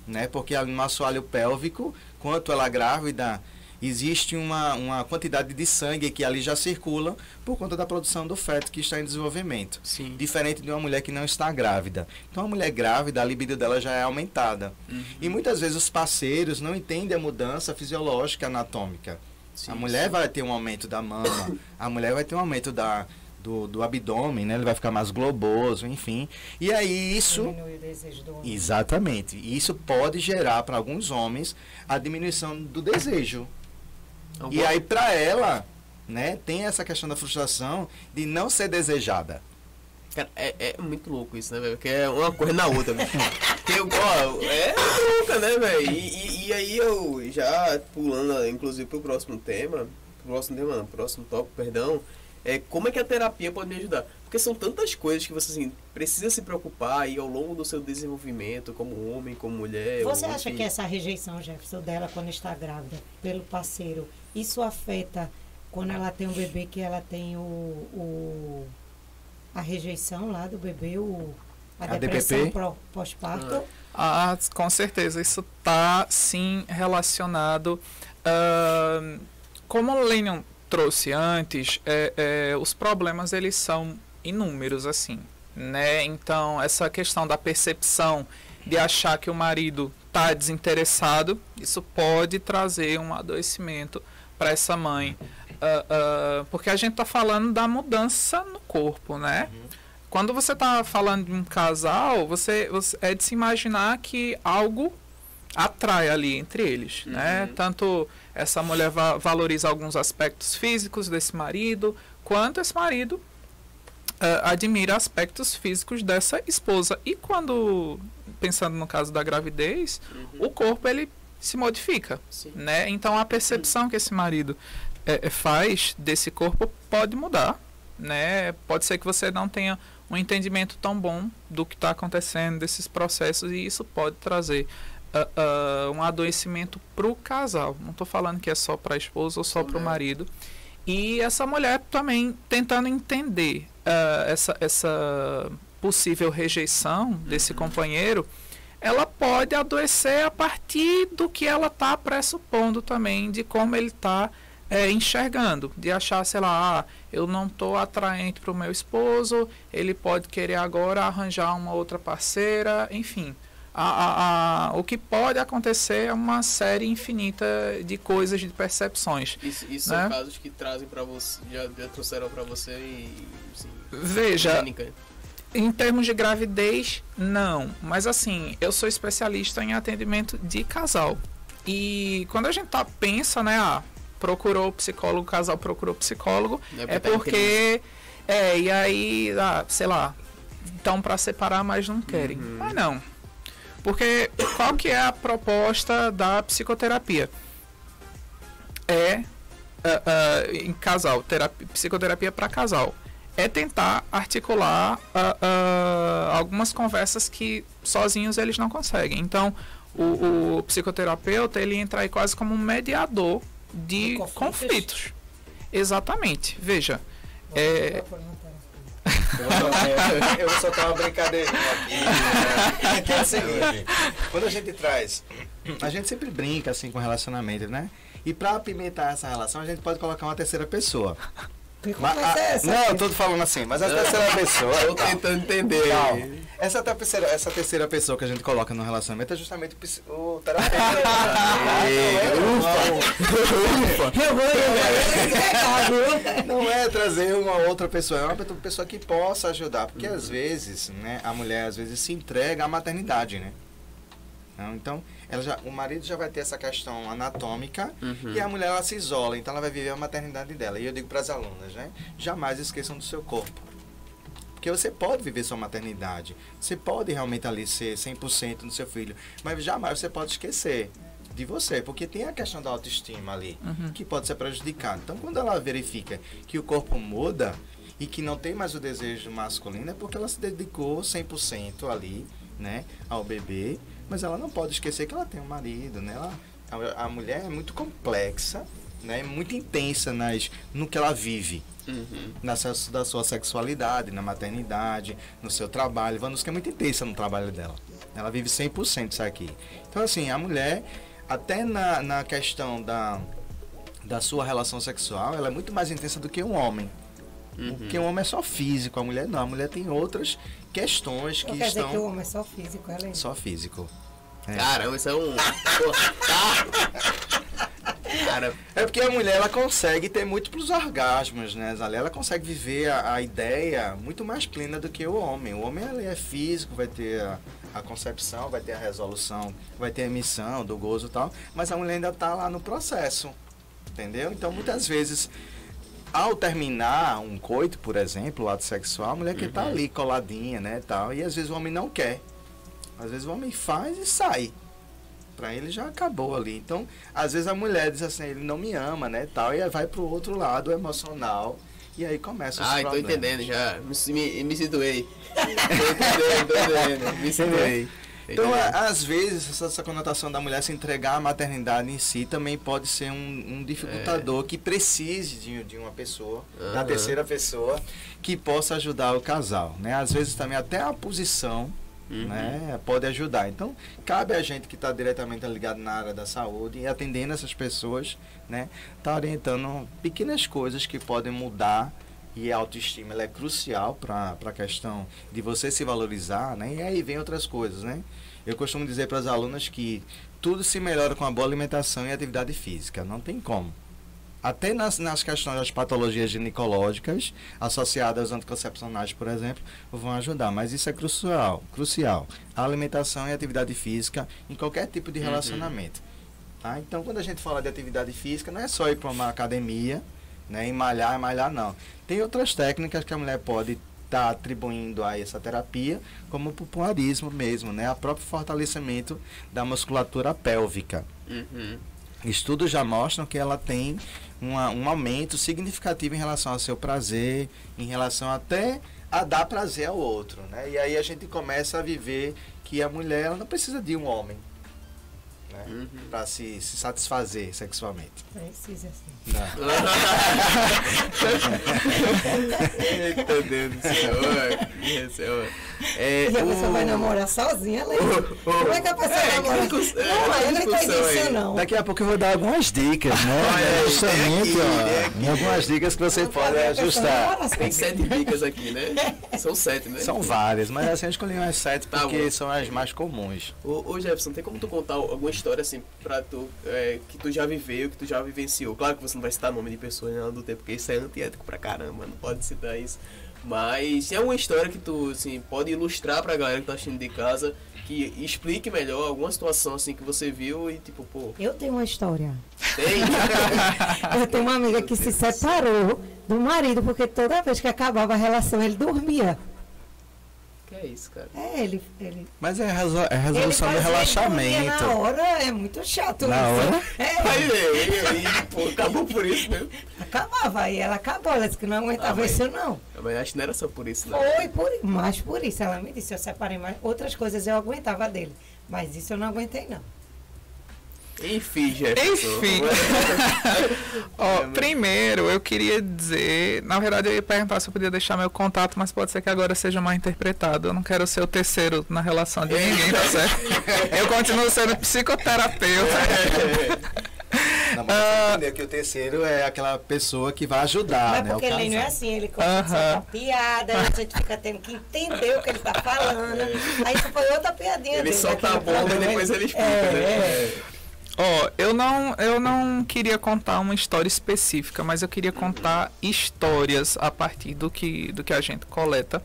né? Porque no assoalho pélvico, quanto ela é grávida, existe uma, uma quantidade de sangue que ali já circula por conta da produção do feto que está em desenvolvimento. Sim. Diferente de uma mulher que não está grávida. Então, a mulher grávida, a libido dela já é aumentada. Uhum. E muitas vezes os parceiros não entendem a mudança fisiológica anatômica. Sim, a mulher sim. vai ter um aumento da mama, a mulher vai ter um aumento da, do, do abdômen, né? Ele vai ficar mais globoso, enfim. E aí isso. Diminui o desejo do homem. Exatamente. E isso pode gerar para alguns homens a diminuição do desejo. E Alguma- aí para ela, né, tem essa questão da frustração de não ser desejada. Cara, é, é muito louco isso, né, velho? Porque é uma coisa na outra, ó, é louca, né, velho? E, e, e aí eu já pulando, inclusive, pro próximo tema, pro próximo tema não, pro próximo tópico, perdão, é como é que a terapia pode me ajudar? Porque são tantas coisas que você assim, precisa se preocupar e ao longo do seu desenvolvimento, como homem, como mulher. Você acha que essa rejeição, Jefferson, dela quando está grávida pelo parceiro, isso afeta quando ela tem um bebê que ela tem o, o a rejeição lá do bebê, o, a, A depressão pós-parto? Ah, com certeza, isso está sim relacionado. ahn, como o Lennon trouxe antes, é, é, os problemas eles são inúmeros assim, né? Então essa questão da percepção de achar que o marido está desinteressado, isso pode trazer um adoecimento para essa mãe, Ah, ah, porque a gente está falando da mudança no corpo, né? Quando você está falando de um casal, você, você- é de se imaginar que algo atrai ali entre eles, né? Tanto essa mulher va- valoriza alguns aspectos físicos desse marido, quanto esse marido ah, admira aspectos físicos dessa esposa. E quando, pensando no caso da gravidez, o corpo ele se modifica, Sim. né? Então a percepção que esse marido eh, eh, faz desse corpo pode mudar, né? Pode ser que você não tenha um entendimento tão bom do que está acontecendo, desses processos, e isso pode trazer ah, ah, um adoecimento para o casal. Não estou falando que é só para a esposa ou só para o Né? marido. E essa mulher também tentando entender ah, essa, essa possível rejeição desse companheiro, ela pode adoecer a partir do que ela está pressupondo também, de como ele está enxergando, de achar, sei lá, ah, eu não estou atraente para o meu esposo, ele pode querer agora arranjar uma outra parceira, enfim. A, a, a, o que pode acontecer é uma série infinita de coisas, de percepções. Isso, isso Né? são casos que trazem pra você, já, já trouxeram pra você e. Assim, Veja, clínica. Em termos de gravidez, não. Mas assim, eu sou especialista em atendimento de casal. E quando a gente tá, pensa, né, ah, procurou psicólogo, casal procurou psicólogo, é tá crise. porque. É, e aí, ah, sei lá, estão para separar, mas não querem. Uhum. Mas não. Porque qual que é a proposta da psicoterapia? É ah, ah, em casal, terapia, psicoterapia para casal. É tentar articular ah, ah, algumas conversas que sozinhos eles não conseguem. Então, o, o psicoterapeuta ele entra aí quase como um mediador de conflitos. conflitos. Exatamente. Veja, é, Eu vou, soltar, eu vou soltar uma brincadeirinha aqui. né? Que é o seguinte, quando a gente traz. A gente sempre brinca assim com relacionamento, né? E pra apimentar essa relação, a gente pode colocar uma terceira pessoa. Que Mas, conversa é a- essa? não, eu tô falando assim, mas a terceira pessoa. Tô tentando entender. calma. Essa, terceira, essa terceira pessoa que a gente coloca no relacionamento é justamente o, o terapeuta. Eu vou, eu vou entregar, viu? Não é trazer uma outra pessoa, é uma pe- pessoa que possa ajudar. Porque às vezes, né, a mulher às vezes se entrega à maternidade, né? Não, Então, ela já, o marido já vai ter essa questão anatômica Uhum. e a mulher ela se isola, então ela vai viver a maternidade dela. E eu digo para as alunas, né? Jamais esqueçam do seu corpo. Porque você pode viver sua maternidade, você pode realmente ali ser 100% no seu filho, mas jamais você pode esquecer de você, porque tem a questão da autoestima ali, que pode ser prejudicada. Então, quando ela verifica que o corpo muda e que não tem mais o desejo masculino, é porque ela se dedicou 100% ali, né, ao bebê, mas ela não pode esquecer que ela tem um marido, né? Ela, a, a mulher é muito complexa, né, muito intensa nas, no que ela vive Uhum. na sua, da sua sexualidade, na maternidade, no seu trabalho. Vanusca é muito intensa no trabalho dela. Ela vive 100% isso aqui. Então, assim, a mulher, até na, na questão da, da sua relação sexual, ela é muito mais intensa do que um homem. Porque o homem é só físico, a mulher não. A mulher tem outras questões que quer dizer que o estão homem é só físico, ela é. só físico. É. Caramba, isso é um. Cara, É porque a mulher ela consegue ter múltiplos orgasmos, né, Zalé? Ela consegue viver a, a ideia muito mais plena do que o homem. O homem ele é físico, vai ter a, a concepção, vai ter a resolução, vai ter a emissão do gozo e tal, mas a mulher ainda está lá no processo, entendeu? Então, muitas vezes, ao terminar um coito, por exemplo, o ato sexual, a mulher quer estar ali coladinha, né, tal, e às vezes o homem não quer. Às vezes o homem faz e sai. Pra ele já acabou ali. Então, às vezes a mulher diz assim, ele não me ama, né, tal, e aí vai pro outro lado emocional, E aí começa os Ah, tô problemas. entendendo já. Me, me, situei. tô entendendo. Me situei. Então, a- às vezes, essa, essa conotação da mulher se entregar à maternidade em si também pode ser um, um dificultador que precise de, de uma pessoa, da Aham. terceira pessoa, que possa ajudar o casal. Né? Às vezes também até a posição Uhum. né, pode ajudar. Então, cabe a gente que está diretamente ligado na área da saúde e atendendo essas pessoas, né, tá orientando pequenas coisas que podem mudar e a autoestima é crucial para a questão de você se valorizar, né? E aí vem outras coisas, né? Eu costumo dizer para as alunas que tudo se melhora com a boa alimentação e atividade física, não tem como. Até nas, nas questões das patologias ginecológicas associadas aos anticoncepcionais, por exemplo, vão ajudar. Mas isso é crucial, crucial. A alimentação e atividade física em qualquer tipo de Uhum. relacionamento. Tá? Então, quando a gente fala de atividade física, não é só ir para uma academia, né, e malhar, malhar, não. Tem outras técnicas que a mulher pode estar atribuindo a essa terapia, como o pupuarismo mesmo, né, a próprio fortalecimento da musculatura pélvica. Uhum. Estudos já mostram que ela tem uma- um aumento significativo em relação ao seu prazer, em relação até a dar prazer ao outro, né? E aí a gente começa a viver que a mulher ela não precisa de um homem, né? Uhum. Para se, se satisfazer sexualmente. Precisa assim. Não. Eita Deus do céu. Meu Senhor. É, E a pessoa o- vai namorar sozinha, o- Como é que a pessoa É, namora? que discuss- é, não, não aí. isso não. Daqui a pouco eu vou dar algumas dicas, né? Olha Justamente, ó, algumas dicas que você pode ajustar. namorar Tem sete dicas aqui, né? São sete, né? São várias, mas assim eu escolhi umas sete Tá porque são as mais comuns. Ô, ô Jefferson, tem como tu contar alguma história assim pra tu, é, que tu já viveu, que tu já vivenciou? Claro que você não vai citar nome de pessoas né, do tempo, porque isso é antiético pra caramba, não pode citar isso. Mas tem alguma história que tu, assim, pode ilustrar pra galera que tá assistindo de casa, que explique melhor alguma situação assim que você viu e tipo, pô, Eu tenho uma história. tem? Eu tenho uma amiga que se separou do marido porque toda vez que acabava a relação ele dormia. É isso, cara? É, ele. ele Mas é, resol- é resolução de fazia, ele dormia relaxamento. Na hora é muito chato Na isso. hora? É, Aí, aí, aí, pô, acabou por isso mesmo. acabava. Aí ela acabou, ela disse que não aguentava Ah, mas- isso não. Mas acho que não era só por isso, não. Foi por, mais por isso. Ela me disse, eu separei mais. Outras coisas eu aguentava dele. Mas isso eu não aguentei, não. Enfim, Jefferson. Enfim. Ó, primeiro, eu queria dizer, na verdade eu ia perguntar se eu podia deixar meu contato, mas pode ser que agora seja mal interpretado. Eu não quero ser o terceiro na relação de ninguém, tá certo? Eu continuo sendo psicoterapeuta. Não, mas você entendeu que o terceiro é aquela pessoa que vai ajudar, Mas né? porque o ele não é assim, ele começa a Aham. soltar piada, a gente fica tendo que entender o que ele tá falando. Aí isso foi outra piadinha Ele dele. solta a bomba e depois ele explica, É, né? é. Ó, eu não, eu não queria contar uma história específica, mas eu queria contar histórias a partir do que, do que a gente coleta.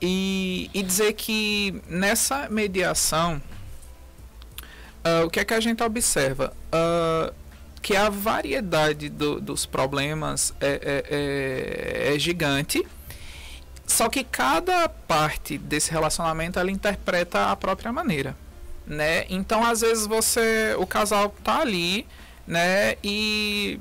E, e dizer que nessa mediação, ah, o que é que a gente observa? Ah, que a variedade do- dos problemas é, é- é- é gigante. Só que cada parte desse relacionamento ela interpreta a própria maneira, né? Então às vezes você, o casal tá ali, né? E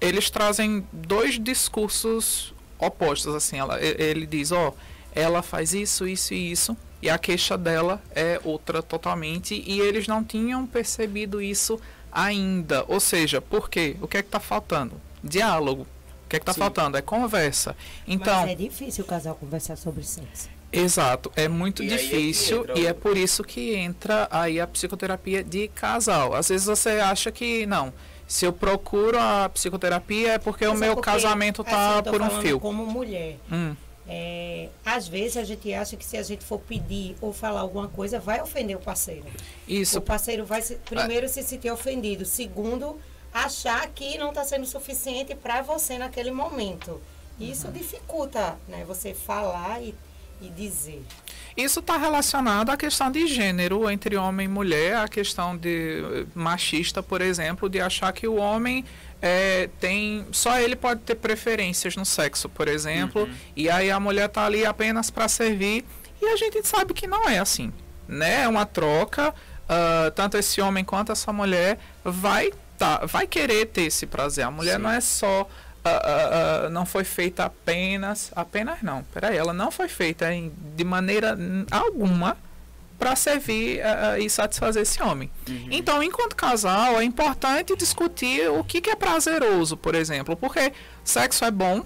eles trazem dois discursos opostos, assim. Ela, ele diz, ó, ela faz isso, isso e isso, e a queixa dela é outra totalmente, e eles não tinham percebido isso ainda. Ou seja, por quê? O que é que tá faltando? Diálogo. O que é que tá Sim. faltando? É conversa. Então, Mas é difícil o casal conversar sobre sexo. Exato, é muito E é difícil entra e o- é por isso que entra aí a psicoterapia de casal. Às vezes você acha que não, se eu procuro a psicoterapia é porque o Mas é meu porque, casamento assim, tá tô por um fio. Como mulher, Hum, é, às vezes a gente acha que se a gente for pedir ou falar alguma coisa, vai ofender o parceiro. isso, O parceiro vai se- primeiro se sentir ofendido, segundo achar que não está sendo suficiente para você naquele momento. Isso Uhum. dificulta, né, você falar e, e dizer. isso está relacionado à questão de gênero entre homem e mulher, a questão de eh, machista, por exemplo, de achar que o homem eh, tem só ele pode ter preferências no sexo, por exemplo, e aí a mulher tá ali apenas para servir e a gente sabe que não é assim, né? É uma troca, ah, tanto esse homem quanto essa mulher vai tá, vai querer ter esse prazer. A mulher Sim. não é só uh, uh, não foi feita apenas, apenas não, peraí, ela não foi feita em, de maneira alguma para servir uh, e satisfazer esse homem. Uhum. Então, enquanto casal, é importante discutir o que, que é prazeroso, por exemplo, porque sexo é bom,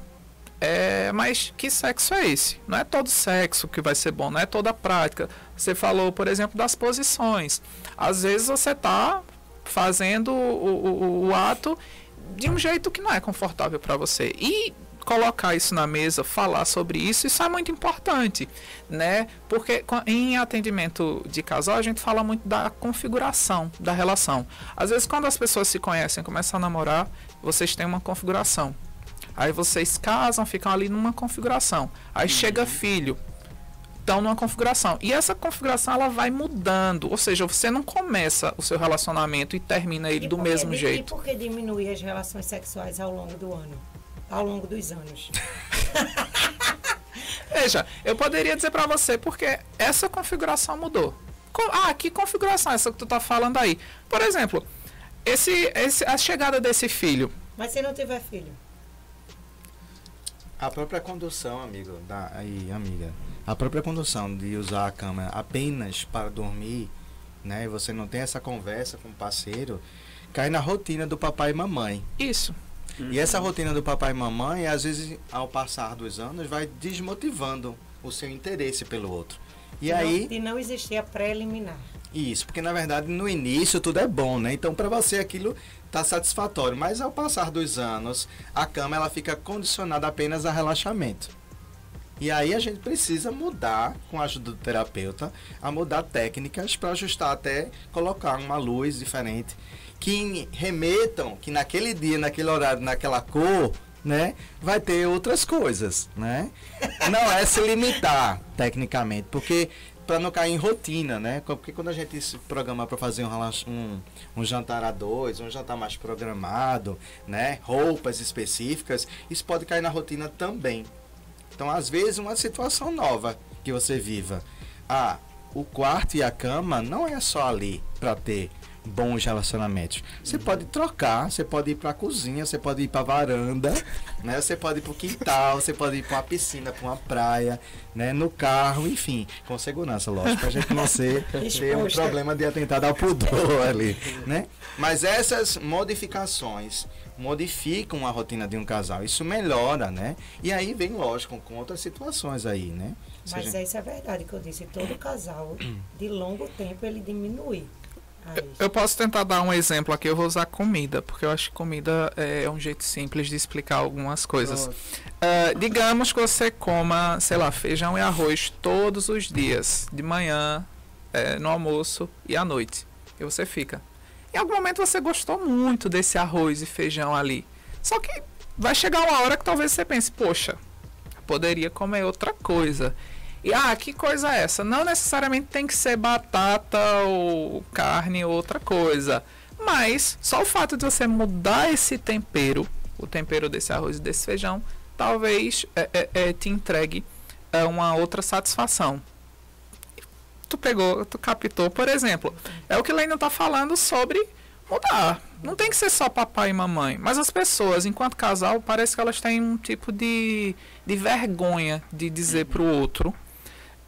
é, mas que sexo é esse? Não é todo sexo que vai ser bom, não é toda prática. Você falou, por exemplo, das posições. Às vezes você está fazendo o, o, o, ato de um jeito que não é confortável para você. E colocar isso na mesa, falar sobre isso, isso é muito importante, né? Porque em atendimento de casal a gente fala muito da configuração da relação. Às vezes quando as pessoas se conhecem, começam a namorar, vocês têm uma configuração. Aí vocês casam, ficam ali numa configuração. Aí uhum. chega filho, estão numa configuração. E essa configuração ela vai mudando. Ou seja, você não começa o seu relacionamento e termina ele e do mesmo jeito. E por que diminuir as relações sexuais ao longo do ano? ao longo dos anos. Veja, eu poderia dizer para você porque essa configuração mudou. Ah, que configuração essa que tu tá falando aí? Por exemplo, esse, esse, a chegada desse filho. Mas se não tiver filho? A própria condução, amigo, da, aí, amiga. A própria condução de usar a cama apenas para dormir, né? E você não tem essa conversa com o parceiro, cai na rotina do papai e mamãe. Isso. Uhum. E essa rotina do papai e mamãe, às vezes, ao passar dos anos, vai desmotivando o seu interesse pelo outro. E não, aí. E não existia preliminar. Isso, porque na verdade no início tudo é bom, né? Então para você aquilo tá satisfatório, mas ao passar dos anos, a cama ela fica condicionada apenas a relaxamento. E aí a gente precisa mudar, com a ajuda do terapeuta, a mudar técnicas para ajustar até colocar uma luz diferente que remetam que naquele dia, naquele horário, naquela cor, né, vai ter outras coisas, né? Não é se limitar tecnicamente, porque para não cair em rotina, né? Porque quando a gente se programa para fazer um, um, um, jantar a dois, um jantar mais programado, né? Roupas específicas, isso pode cair na rotina também. Então, às vezes, uma situação nova que você viva. Ah, o quarto e a cama não é só ali para ter bons relacionamentos. Você pode trocar, você pode ir para a cozinha, você pode ir para a varanda, né? Você pode ir para o quintal, você pode ir para uma piscina, para uma praia, né? No carro, enfim, com segurança, lógico, para a gente não ser ter um problema de atentado ao pudor ali, né? Mas essas modificações modificam a rotina de um casal. Isso melhora, né? E aí vem, lógico, com outras situações aí, né? Mas Seja... isso é verdade que eu disse. Todo casal, de longo tempo, ele diminui. Eu posso tentar dar um exemplo aqui, eu vou usar comida, porque eu acho que comida é um jeito simples de explicar algumas coisas. Uh, digamos que você coma, sei lá, feijão e arroz todos os dias, de manhã, é, no almoço e à noite. E você fica. Em algum momento você gostou muito desse arroz e feijão ali. Só que vai chegar uma hora que talvez você pense, poxa, poderia comer outra coisa. E ah, que coisa é essa? Não necessariamente tem que ser batata ou carne ou outra coisa. Mas só o fato de você mudar esse tempero, o tempero desse arroz e desse feijão, talvez é, é, é, te entregue é, uma outra satisfação. Tu pegou, tu captou, por exemplo, é o que Leina está falando sobre mudar. Não tem que ser só papai e mamãe. Mas as pessoas, enquanto casal, parece que elas têm um tipo de, de vergonha de dizer para o outro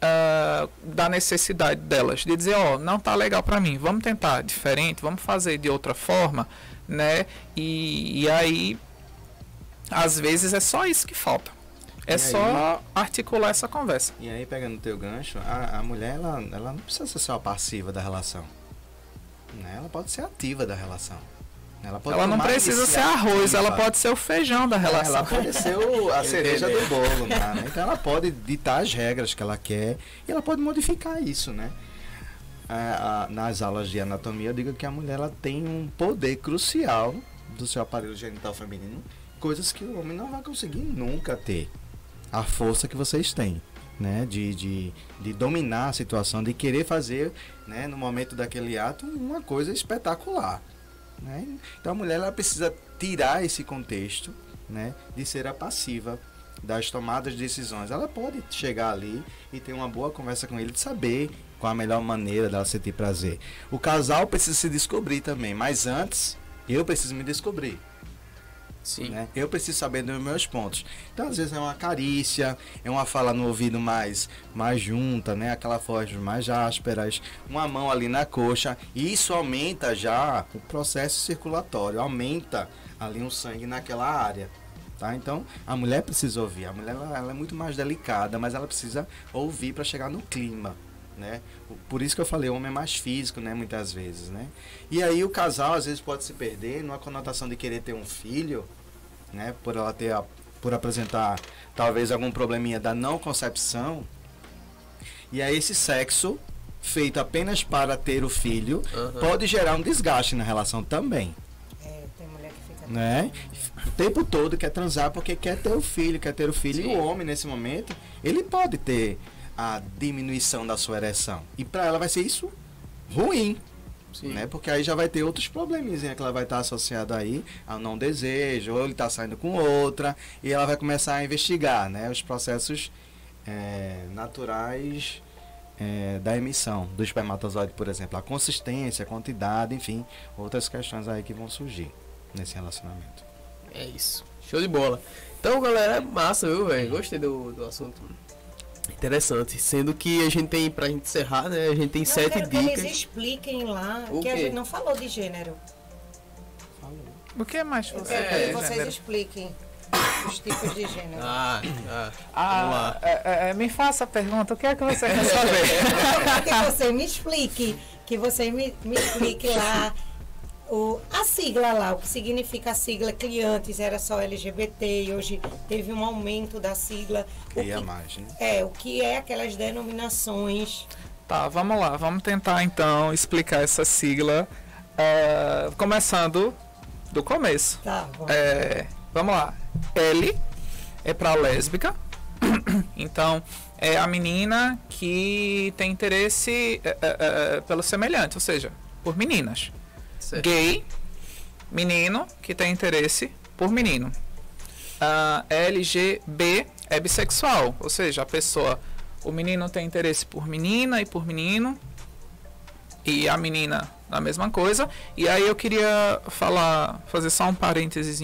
uh, da necessidade delas, de dizer, ó, oh, não tá legal para mim, vamos tentar diferente, vamos fazer de outra forma, né? E, e aí, às vezes é só isso que falta. É só articular essa conversa. E aí, pegando o teu gancho, a, a mulher, ela, ela não precisa ser só passiva da relação. Né? Ela pode ser ativa da relação. Ela, ela não precisa ser arroz, ela pode ser o feijão da relação. Ela pode ser o, a cereja do bolo, né? Então ela pode ditar as regras que ela quer e ela pode modificar isso, né? a, nas aulas de anatomia eu digo que a mulher ela tem um poder crucial do seu aparelho genital feminino, coisas que o homem não vai conseguir nunca ter. A força que vocês têm. Né, de, de, de dominar a situação, de querer fazer né, no momento daquele ato uma coisa espetacular. Né? Então a mulher ela precisa tirar esse contexto né, de ser a passiva das tomadas de decisões. Ela pode chegar ali e ter uma boa conversa com ele, de saber qual a melhor maneira dela sentir prazer. O casal precisa se descobrir também, mas antes eu preciso me descobrir. Sim. Né? Eu preciso saber dos meus pontos. Então, às vezes é uma carícia, é uma fala no ouvido mais, mais junta, né? Aquela voz mais ásperas, uma mão ali na coxa. E isso aumenta já o processo circulatório, aumenta ali o sangue naquela área. Tá? Então, a mulher precisa ouvir. A mulher ela, ela é muito mais delicada, mas ela precisa ouvir para chegar no clima. Né? Por isso que eu falei, o homem é mais físico, né, muitas vezes, né? E aí o casal às vezes pode se perder numa conotação de querer ter um filho, né, por ela ter a, por apresentar talvez algum probleminha da não concepção. E aí esse sexo feito apenas para ter o filho Aham. pode gerar um desgaste na relação também, É, tem mulher que fica. né? O tempo todo quer transar porque quer ter o filho, quer ter o filho. Sim. E o homem nesse momento, ele pode ter a diminuição da sua ereção. E para ela vai ser isso ruim, Sim. né? Porque aí já vai ter outros probleminhas que ela vai estar associado aí ao não desejo, ou ele está saindo com outra, e ela vai começar a investigar, né? Os processos é, naturais é, da emissão do espermatozoide, por exemplo, a consistência, a quantidade, enfim, outras questões aí que vão surgir nesse relacionamento. É isso. Show de bola. Então, galera, é massa, viu, velho? Gostei do, do assunto. Interessante. Sendo que a gente tem, pra gente encerrar, né? A gente tem Não, sete quero que eles dicas. expliquem lá, O que a quê? gente não falou de gênero. O que mais Eu você quer, que vocês gênero? expliquem os tipos de gênero. Ah, ah. Vamos Ah, lá. é, é, me faça a pergunta, o que é que você quer saber? que você me explique, que você me, me explique lá o, a sigla lá, o que significa a sigla que antes era só LGBT e hoje teve um aumento da sigla. O E a que, mais, né? é, o que é aquelas denominações. Tá, vamos lá, vamos tentar então explicar essa sigla, ah, começando do começo. Tá, bom. É, vamos lá. L é para lésbica. então, é a menina que tem interesse é, é, é, pelo semelhante, ou seja, por meninas. Certo. Gay, menino que tem interesse por menino. Ah, LGB é bissexual, ou seja, a pessoa, o menino tem interesse por menina e por menino, e a menina a mesma coisa. E aí eu queria falar, fazer só um parênteses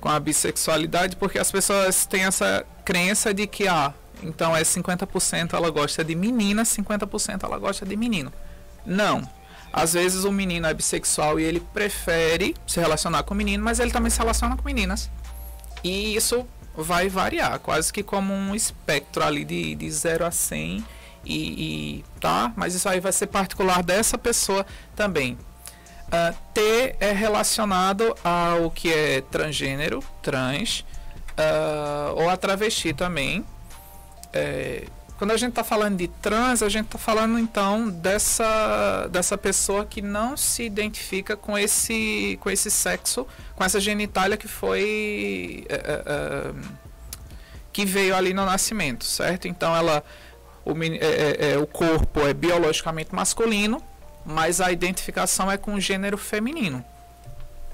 com a bissexualidade, porque as pessoas têm essa crença de que ah, então é 50% ela gosta de menina, 50% ela gosta de menino. Não. Às vezes o menino é bissexual e ele prefere se relacionar com menino, mas ele também se relaciona com meninas. E isso vai variar, quase que como um espectro ali de, de 0 a 100 e, e- tá, mas isso aí vai ser particular dessa pessoa também. Ah, T é relacionado ao que é transgênero, trans, ah, ou a travesti também. É, quando a gente está falando de trans, a gente está falando então dessa, dessa pessoa que não se identifica com esse, com esse sexo, com essa genitália que foi. é, é, que veio ali no nascimento, certo? Então ela. O, é- o corpo é biologicamente masculino, mas a identificação é com o gênero feminino.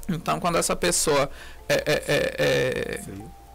Então, quando essa pessoa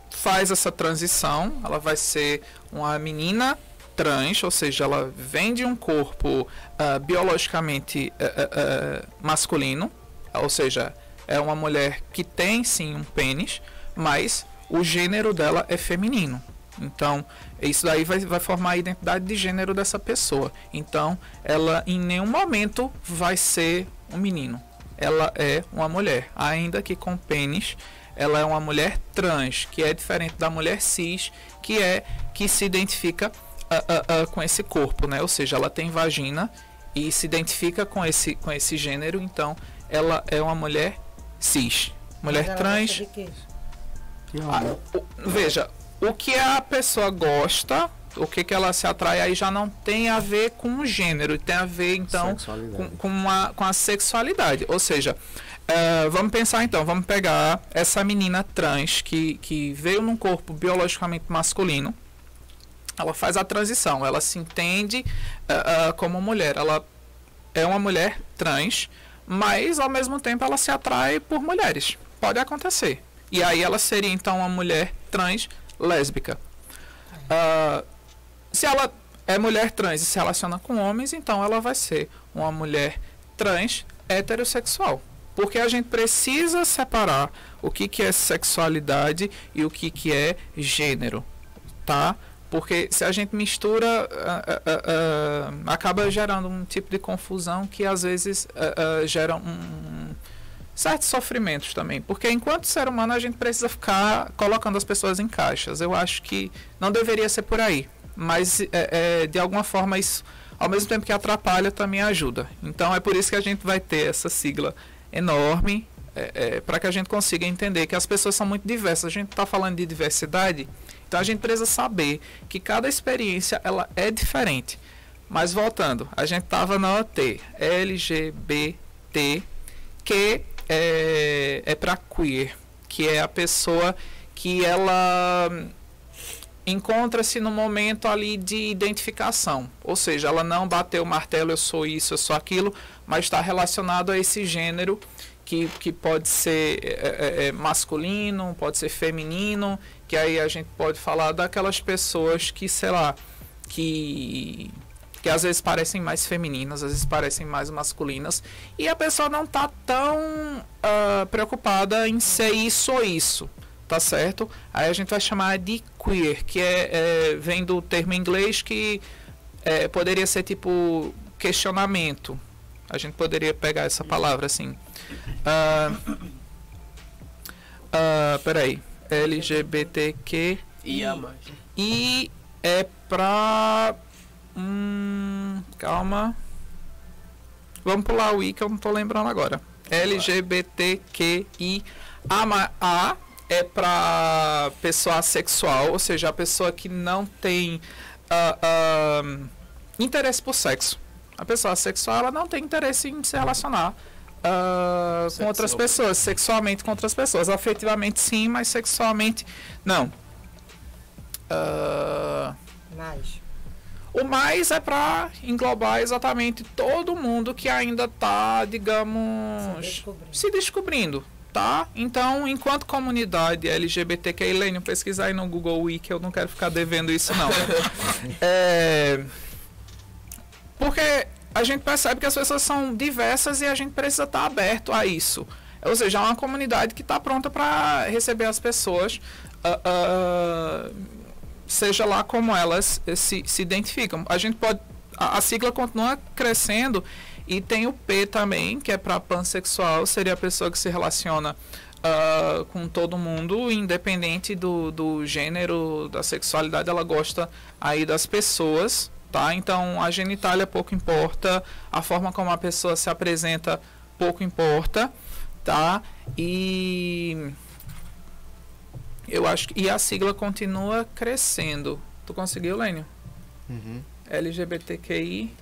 faz essa transição, ela vai ser uma menina trans, ou seja, ela vem de um corpo ah, biologicamente eh, eh, masculino, ou seja, é uma mulher que tem sim um pênis, mas o gênero dela é feminino. Então, isso daí vai, vai formar a identidade de gênero dessa pessoa. Então, ela em nenhum momento vai ser um menino. Ela é uma mulher, ainda que com pênis. Ela é uma mulher trans, que é diferente da mulher cis, que é que se identifica ah, ah, com esse corpo, né? Ou seja, ela tem vagina e se identifica com esse, com esse gênero, então ela é uma mulher cis. Mulher Mas ela trans, gosta de quê? ah, o- veja, o que a pessoa gosta, o que, que ela se atrai aí já não tem a ver com o gênero, tem a ver então com, com, a, com a sexualidade. Ou seja, eh, vamos pensar então, vamos pegar essa menina trans que, que veio num corpo biologicamente masculino. Ela faz a transição, ela se entende eh, eh, como mulher. Ela é uma mulher trans, mas ao mesmo tempo ela se atrai por mulheres. Pode acontecer. E aí ela seria então uma mulher trans lésbica. Ah, se ela é mulher trans e se relaciona com homens, então ela vai ser uma mulher trans heterossexual. Porque a gente precisa separar o que, que é sexualidade e o que, que é gênero, tá? Porque se a gente mistura, uh, uh, uh, acaba gerando um tipo de confusão que às vezes gera um, certos sofrimentos também. Porque enquanto ser humano a gente precisa ficar colocando as pessoas em caixas. Eu acho que não deveria ser por aí. Mas é, de alguma forma isso, ao mesmo tempo que atrapalha, também ajuda. Então é por isso que a gente vai ter essa sigla enorme. Para que a gente consiga entender que as pessoas são muito diversas. A gente está falando de diversidade então a gente precisa saber que cada experiência ela é diferente. Mas voltando, a gente estava na OT, LGBT, que é, é para queer, que é a pessoa que ela encontra-se no momento ali de identificação, ou seja, ela não bateu o martelo, eu sou isso, eu sou aquilo, mas está relacionado a esse gênero que, que pode ser é, é, é masculino, pode ser feminino, que aí a gente pode falar daquelas pessoas que, sei lá, que que às vezes parecem mais femininas, às vezes parecem mais masculinas, e a pessoa não tá tão uh, preocupada em ser isso ou isso, tá certo? Aí a gente vai chamar de queer, que é, é vem do termo em inglês que é, poderia ser tipo questionamento. A gente poderia pegar essa palavra assim. Uh, uh, peraí. LGBTQ e é pra hum, calma. Vamos pular o I que eu não tô lembrando agora. LGBTQI A, A é para pessoa assexual, ou seja, a pessoa que não tem uh, uh, interesse por sexo. A pessoa assexual ela não tem interesse em se relacionar uh, com outras pessoas, sexualmente com outras pessoas. Afetivamente sim, mas sexualmente não. Uh, mais. O mais é para englobar exatamente todo mundo que ainda está, digamos, se descobrindo. se descobrindo. tá? Então, enquanto comunidade LGBTQI, Lênio, pesquisar aí no Google Wiki, eu não quero ficar devendo isso, não. é, porque a gente percebe que as pessoas são diversas e a gente precisa estar aberto a isso. Ou seja, é uma comunidade que está pronta para receber as pessoas, uh, uh, seja lá como elas se, se identificam. A gente pode. A, a, sigla continua crescendo e tem o P também, que é para pansexual, seria a pessoa que se relaciona uh, com todo mundo, independente do, do gênero, da sexualidade, ela gosta aí das pessoas tá? Então a genitália pouco importa, a forma como a pessoa se apresenta pouco importa, tá? E eu acho que e a sigla continua crescendo. Tu conseguiu, Lênio? Uhum. LGBTQI.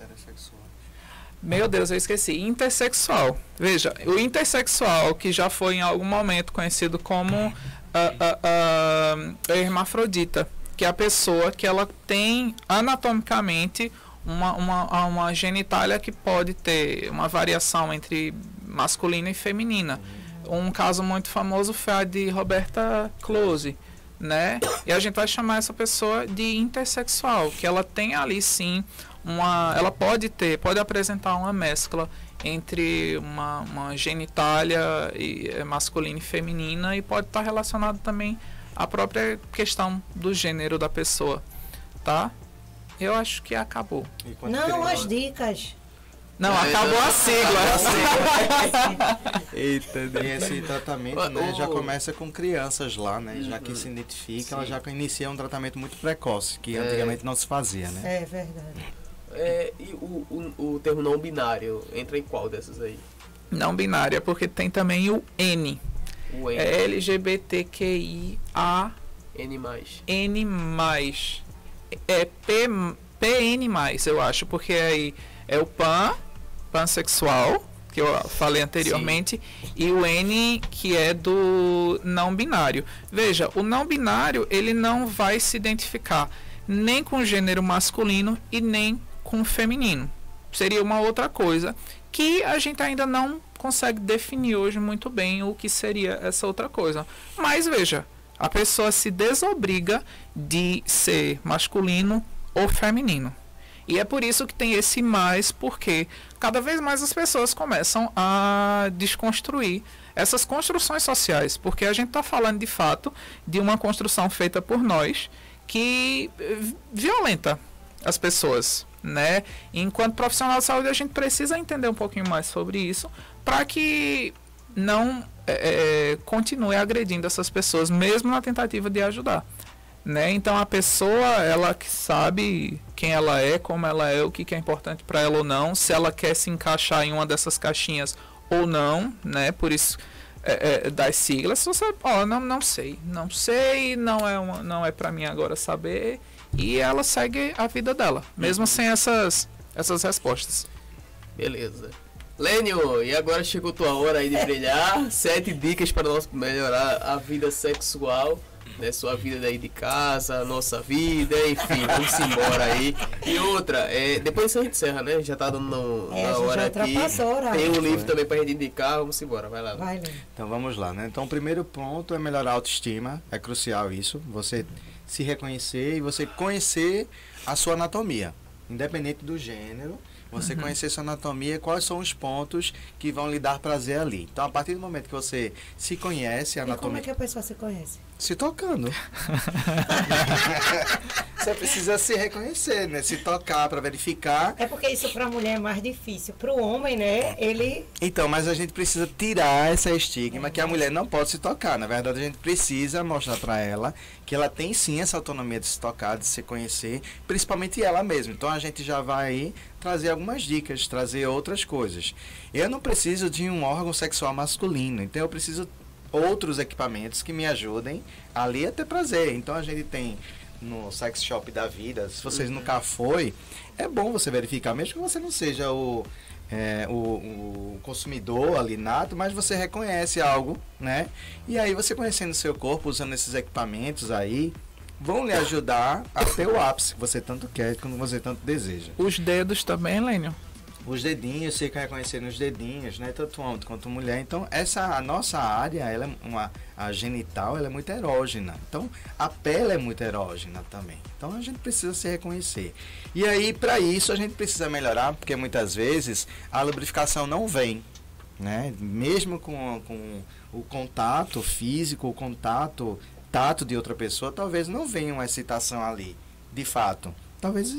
Meu Deus, eu esqueci. Intersexual. Veja, o intersexual, que já foi em algum momento conhecido como uh, uh, uh, hermafrodita que é a pessoa que ela tem anatomicamente uma, uma, uma genitália que pode ter uma variação entre masculina e feminina. Um caso muito famoso foi a de Roberta Close, né? E a gente vai chamar essa pessoa de intersexual, que ela tem ali sim uma, ela pode ter, pode apresentar uma mescla entre uma, uma genitália e, eh, masculina e feminina e pode estar relacionado também a própria questão do gênero da pessoa, tá? Eu acho que acabou. Não, as dicas. Não, é, acabou a sigla. Eita, e esse tratamento né, já começa com crianças lá, né? Já que se identifica, Sim. ela já inicia um tratamento muito precoce, que é. antigamente não se fazia, né? É verdade. É, e o, o, o termo não binário entra em qual dessas aí? Não binária, porque tem também o N, N. É LGBTQIA N+. N+. É P, PN+, eu acho, porque aí é o pan, pansexual, que eu falei anteriormente, Sim. e o N que é do não binário. Veja, o não binário, ele não vai se identificar nem com o gênero masculino e nem com o feminino. Seria uma outra coisa que a gente ainda não consegue definir hoje muito bem o que seria essa outra coisa. Mas veja, a pessoa se desobriga de ser masculino ou feminino. E é por isso que tem esse mais, porque cada vez mais as pessoas começam a desconstruir essas construções sociais, porque a gente está falando de fato de uma construção feita por nós que eh, violenta as pessoas, né? Enquanto profissional de saúde a gente precisa entender um pouquinho mais sobre isso para que não é, continue agredindo essas pessoas, mesmo na tentativa de ajudar. Né? Então a pessoa, ela que sabe quem ela é, como ela é, o que, que é importante para ela ou não, se ela quer se encaixar em uma dessas caixinhas ou não, né? Por isso é, é, das siglas, você, ó, não, não sei, não sei, não é uma, não é para mim agora saber e ela segue a vida dela, mesmo uhum. sem essas essas respostas. Beleza. Lênio, e agora chegou tua hora aí de brilhar. Sete dicas para nós melhorar a vida sexual né? Sua vida daí de casa, nossa vida, enfim, vamos embora aí. E outra, é, depois a gente encerra, né? Já tá dando no, é, na hora aqui. Tem um livro também pra gente indicar, vamos embora, vai lá. Vai, então vamos lá, né? Então o primeiro ponto é melhorar a autoestima, é crucial isso, você se reconhecer e você conhecer a sua anatomia, independente do gênero você uhum. conhecer sua anatomia, quais são os pontos que vão lhe dar prazer ali. Então, a partir do momento que você se conhece a anatomia. E como é que a pessoa se conhece? Se tocando. você precisa se reconhecer, né? Se tocar para verificar. É porque isso para a mulher é mais difícil. Para o homem, né? Ele. Então, mas a gente precisa tirar essa estigma é. que a mulher não pode se tocar. Na verdade, a gente precisa mostrar para ela que ela tem sim essa autonomia de se tocar, de se conhecer, principalmente ela mesma. Então, a gente já vai trazer algumas dicas, trazer outras coisas. Eu não preciso de um órgão sexual masculino, então eu preciso outros equipamentos que me ajudem ali a ter prazer. Então a gente tem no sex shop da vida, se vocês uhum. nunca foi, é bom você verificar, mesmo que você não seja o, é, o, o, consumidor ali nato, mas você reconhece algo, né? E aí você conhecendo seu corpo, usando esses equipamentos aí, vão lhe ajudar a ter o ápice que você tanto quer, como você tanto deseja. Os dedos também, Lênio? Os dedinhos, você quer reconhecer nos dedinhos, né? Tanto homem quanto mulher. Então, essa a nossa área, ela é uma a genital, ela é muito erógena. Então, a pele é muito erógena também. Então, a gente precisa se reconhecer. E aí, para isso, a gente precisa melhorar, porque muitas vezes a lubrificação não vem, né? Mesmo com, com o contato físico, o contato tato de outra pessoa, talvez não venha uma excitação ali, de fato. Talvez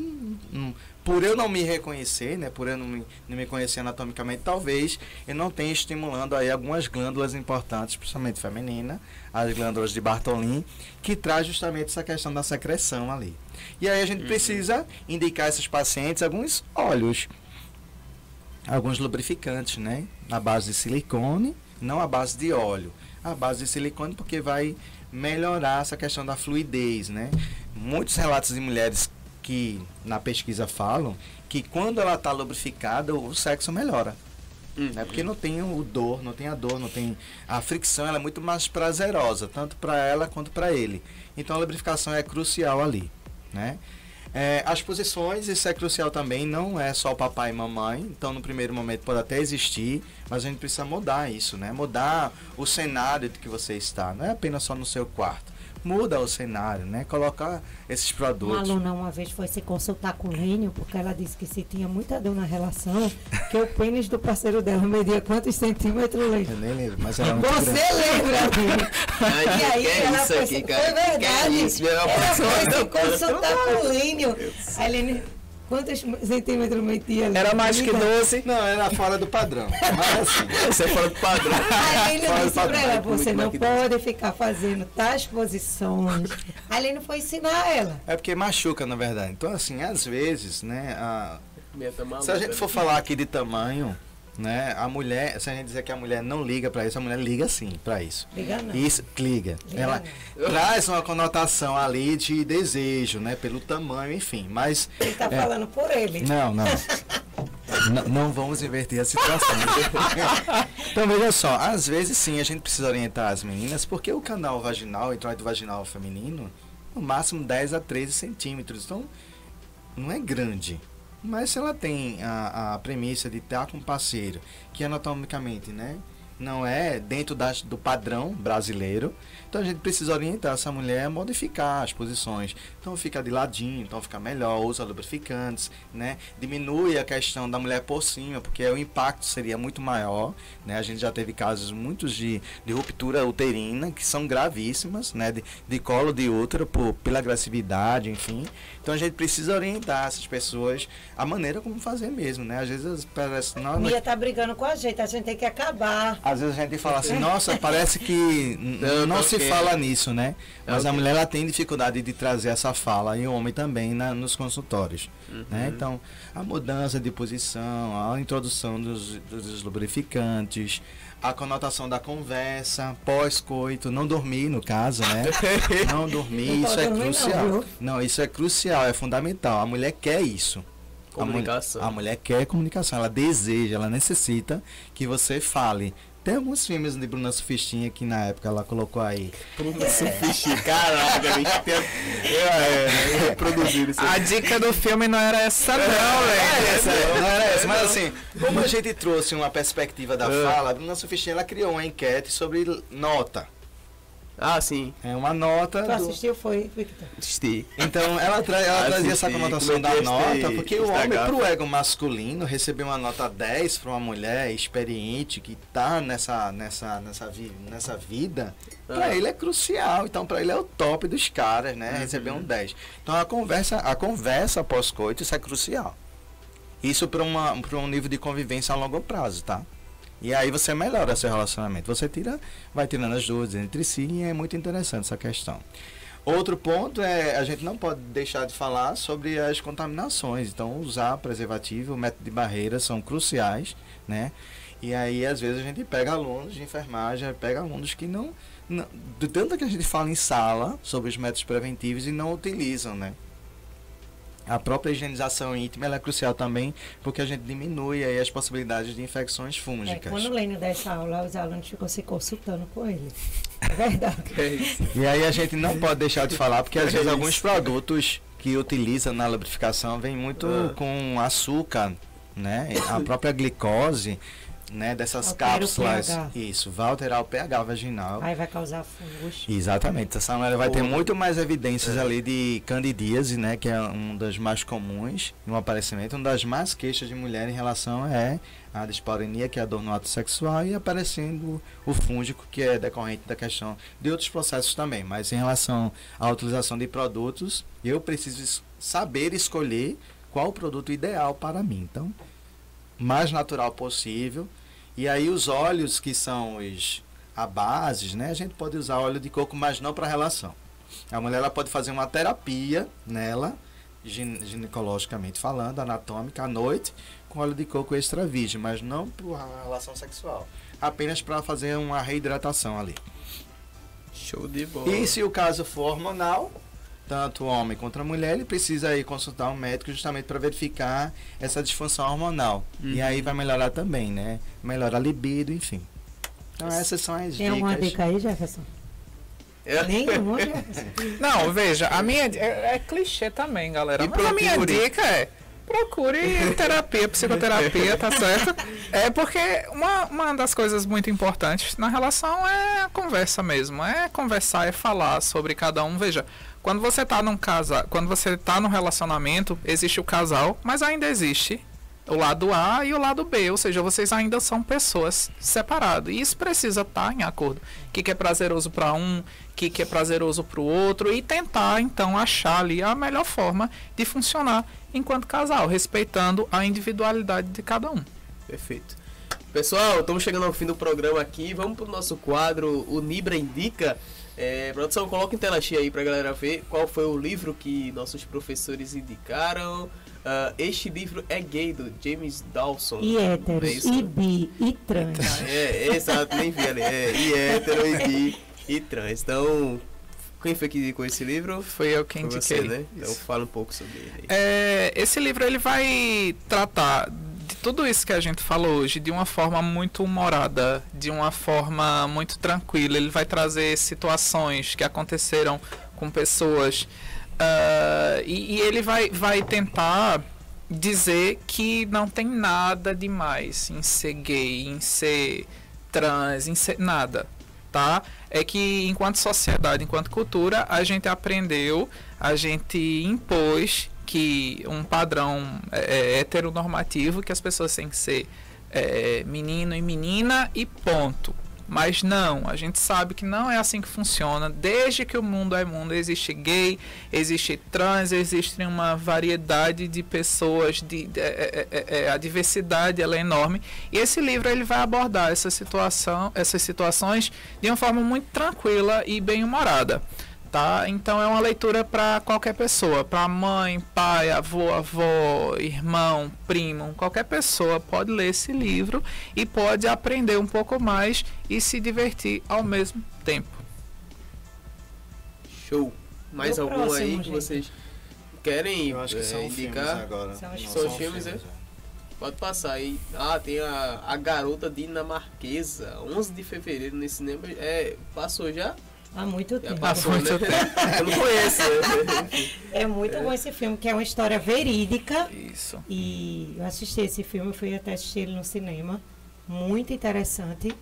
por eu não me reconhecer, né, por eu não me, não me conhecer anatomicamente, talvez eu não tenha estimulando aí algumas glândulas importantes, principalmente feminina, as glândulas de Bartolin, que traz justamente essa questão da secreção ali. E aí a gente uhum. precisa indicar a esses pacientes alguns óleos, alguns lubrificantes, né, na base de silicone, não a base de óleo, a base de silicone porque vai melhorar essa questão da fluidez, né? Muitos relatos de mulheres que na pesquisa falam que quando ela está lubrificada, o sexo melhora. Uhum. Né? Porque não tem o dor, não tem a dor, não tem a fricção, ela é muito mais prazerosa, tanto para ela quanto para ele. Então a lubrificação é crucial ali, né? É, as posições, isso é crucial também, não é só o papai e mamãe, então no primeiro momento pode até existir, mas a gente precisa mudar isso, né? Mudar o cenário de que você está, não é apenas só no seu quarto muda o cenário, né? Colocar esses produtos. Uma aluna uma vez foi se consultar com o Lênio, porque ela disse que se tinha muita dor na relação, que o pênis do parceiro dela media quantos centímetros, Lênio? Eu nem lembro, mas era muito Você grande. lembra, E aí é ela foi, aqui, foi verdade. É isso, ela foi se consultar com o Lênio. Aí Lênio Quantos centímetros metia ali? Era mais que 12? Não, era fora do padrão. Mas assim, você é fora do padrão. Aí ele disse pra ela, você não pode ficar fazendo tais posições. Aí ele não foi ensinar ela. É porque machuca, na verdade. Então, assim, às vezes, né, a... se a gente for falar aqui de tamanho, né? A mulher, se a gente dizer que a mulher não liga para isso, a mulher liga sim para isso. Liga não. Isso, liga. liga Ela não. traz uma conotação ali de desejo, né? Pelo tamanho, enfim. Mas. Ele está é... falando por ele. Não, não. não, não vamos inverter a situação. então veja só, às vezes sim a gente precisa orientar as meninas, porque o canal vaginal, o introito vaginal feminino, no máximo 10 a 13 centímetros. Então, não é grande. Mas se ela tem a, a premissa de estar com um parceiro que anatomicamente, né, não é dentro das, do padrão brasileiro. Então a gente precisa orientar essa mulher a modificar as posições. Então fica de ladinho, então fica melhor, usa lubrificantes, né? Diminui a questão da mulher por cima, porque o impacto seria muito maior, né? A gente já teve casos muitos de, de ruptura uterina que são gravíssimas, né? De, de colo de útero por, pela agressividade, enfim. Então a gente precisa orientar essas pessoas a maneira como fazer mesmo, né? Às vezes parece não, Mia tá brigando com a gente, a gente tem que acabar. Às vezes a gente fala assim, nossa, parece que não, não se fala nisso, né? Mas a mulher ela tem dificuldade de trazer essa fala e o homem também na, nos consultórios. Uhum. Né? Então, a mudança de posição, a introdução dos, dos lubrificantes, a conotação da conversa, pós-coito, não dormir no caso, né? não dormir, não isso é crucial. Não, não, isso é crucial, é fundamental. A mulher quer isso. Comunicação. A, a mulher quer comunicação, ela deseja, ela necessita que você fale. Tem alguns filmes de Bruna Sufistinha que na época ela colocou aí. Bruna é. Sufistinha, caraca, a gente tem. É, é, reproduzido isso. A dica do filme não era essa, não, velho. Não era essa, mas assim, como a gente trouxe uma perspectiva da fala, a Bruna Sufistinha ela criou uma enquete sobre nota. Ah, sim. É uma nota. Tu do... assistiu, foi, Victor? Assisti. Então, ela, tra ela trazia essa conotação da nota, porque o homem, pro ego masculino, receber uma nota 10 para uma mulher experiente que tá nessa, nessa, nessa, vi nessa vida, ah. para ele é crucial. Então, para ele é o top dos caras, né? Uhum. Receber um 10. Então, a conversa, a conversa pós-coito, isso é crucial. Isso para um nível de convivência a longo prazo, tá? E aí você melhora seu relacionamento. Você tira, vai tirando as dúvidas entre si e é muito interessante essa questão. Outro ponto é a gente não pode deixar de falar sobre as contaminações. Então, usar preservativo, método de barreira são cruciais, né? E aí, às vezes, a gente pega alunos de enfermagem, pega alunos que não, não. Do tanto que a gente fala em sala sobre os métodos preventivos e não utilizam, né? A própria higienização íntima é crucial também, porque a gente diminui aí as possibilidades de infecções fúngicas. É, quando o Lênin dessa aula, os alunos ficam se consultando com ele. É verdade. É e aí a gente não pode deixar de falar, porque às é vezes isso. alguns produtos que utilizam na lubrificação vêm muito ah. com açúcar, né? A própria glicose né, dessas Altera cápsulas. Isso, vai alterar o pH vaginal. Aí vai causar fungos. Exatamente. Essa mulher vai ter muito mais evidências é. ali de candidíase, né, que é um das mais comuns no aparecimento. Uma das mais queixas de mulher em relação é a dispareunia, que é a dor no ato sexual, e aparecendo o fúngico, que é decorrente da questão de outros processos também. Mas em relação à utilização de produtos, eu preciso saber escolher qual o produto ideal para mim. Então, mais natural possível, e aí os óleos que são os a bases, né? A gente pode usar óleo de coco, mas não para relação. A mulher ela pode fazer uma terapia nela, ginecologicamente falando, anatômica, à noite, com óleo de coco extra virgem, mas não para relação sexual. Apenas para fazer uma reidratação ali. Show de bola. E se o caso for hormonal, tanto o homem quanto a mulher, ele precisa ir consultar um médico justamente para verificar essa disfunção hormonal. Uhum. E aí vai melhorar também, né? Melhorar a libido, enfim. Então essas são as Tem dicas. Tem alguma dica aí, Jefferson? É. Nenhuma, Jefferson. Não, veja, a minha é, é clichê também, galera. Mas a minha dica é procure terapia, psicoterapia, tá certo? É porque uma, uma das coisas muito importantes na relação é a conversa mesmo. É conversar, é falar sobre cada um. Veja, quando você tá num casa, quando você tá num relacionamento, existe o casal, mas ainda existe o lado A e o lado B, ou seja, vocês ainda são pessoas separadas. E isso precisa estar tá em acordo. O que, que é prazeroso para um, o que, que é prazeroso para o outro, e tentar então achar ali a melhor forma de funcionar enquanto casal, respeitando a individualidade de cada um. Perfeito. Pessoal, estamos chegando ao fim do programa aqui. Vamos para o nosso quadro O Nibra Indica. É, produção, coloca em tela cheia aí pra galera ver qual foi o livro que nossos professores indicaram. Uh, este livro é gay, do James Dawson. E hétero, é e bi, e trans. É, é exato, nem vi ali. É, e hétero, e bi, e trans. Então, quem foi que indicou esse livro? Foi eu quem indiquei. Você, né? Então fala um pouco sobre ele. É, esse livro ele vai tratar tudo isso que a gente falou hoje de uma forma muito humorada, de uma forma muito tranquila. Ele vai trazer situações que aconteceram com pessoas uh, e, e, ele vai, vai tentar dizer que não tem nada demais em ser gay, em ser trans, em ser, nada, tá? É que enquanto sociedade, enquanto cultura, a gente aprendeu, a gente impôs que um padrão é, é heteronormativo que as pessoas têm que ser é, menino e menina e ponto. Mas não, a gente sabe que não é assim que funciona. Desde que o mundo é mundo, existe gay, existe trans, existe uma variedade de pessoas, de, de é, é, é, a diversidade ela é enorme. E esse livro ele vai abordar essa situação, essas situações de uma forma muito tranquila e bem humorada tá? Então é uma leitura para qualquer pessoa, para mãe, pai, avô, avó, irmão, primo, qualquer pessoa pode ler esse livro e pode aprender um pouco mais e se divertir ao mesmo tempo. Show. Mais algum próximo, aí que gente. vocês querem Eu acho que é, são indicar? Filmes agora. São, Não, são filmes, é? Pode passar aí. Ah, tem a, a Garota Dinamarquesa, 11 de fevereiro nesse cinema. É, passou já? Há muito tempo. Passou muito tempo. Eu não conheço. é muito é. bom esse filme, que é uma história verídica. Isso. E eu assisti esse filme, fui até assistir ele no cinema. Muito interessante.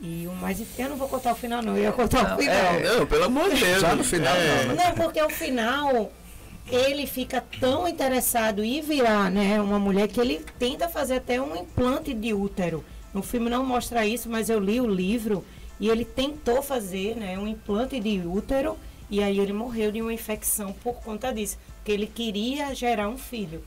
E o mais. Eu não vou contar o final, não. Eu ia contar não, o final. É, não, pelo amor de Deus. Já no final, é. não, né? Não, porque o final. Ele fica tão interessado em virar né, uma mulher que ele tenta fazer até um implante de útero. No filme não mostra isso, mas eu li o livro e ele tentou fazer né, um implante de útero e aí ele morreu de uma infecção por conta disso. Porque ele queria gerar um filho.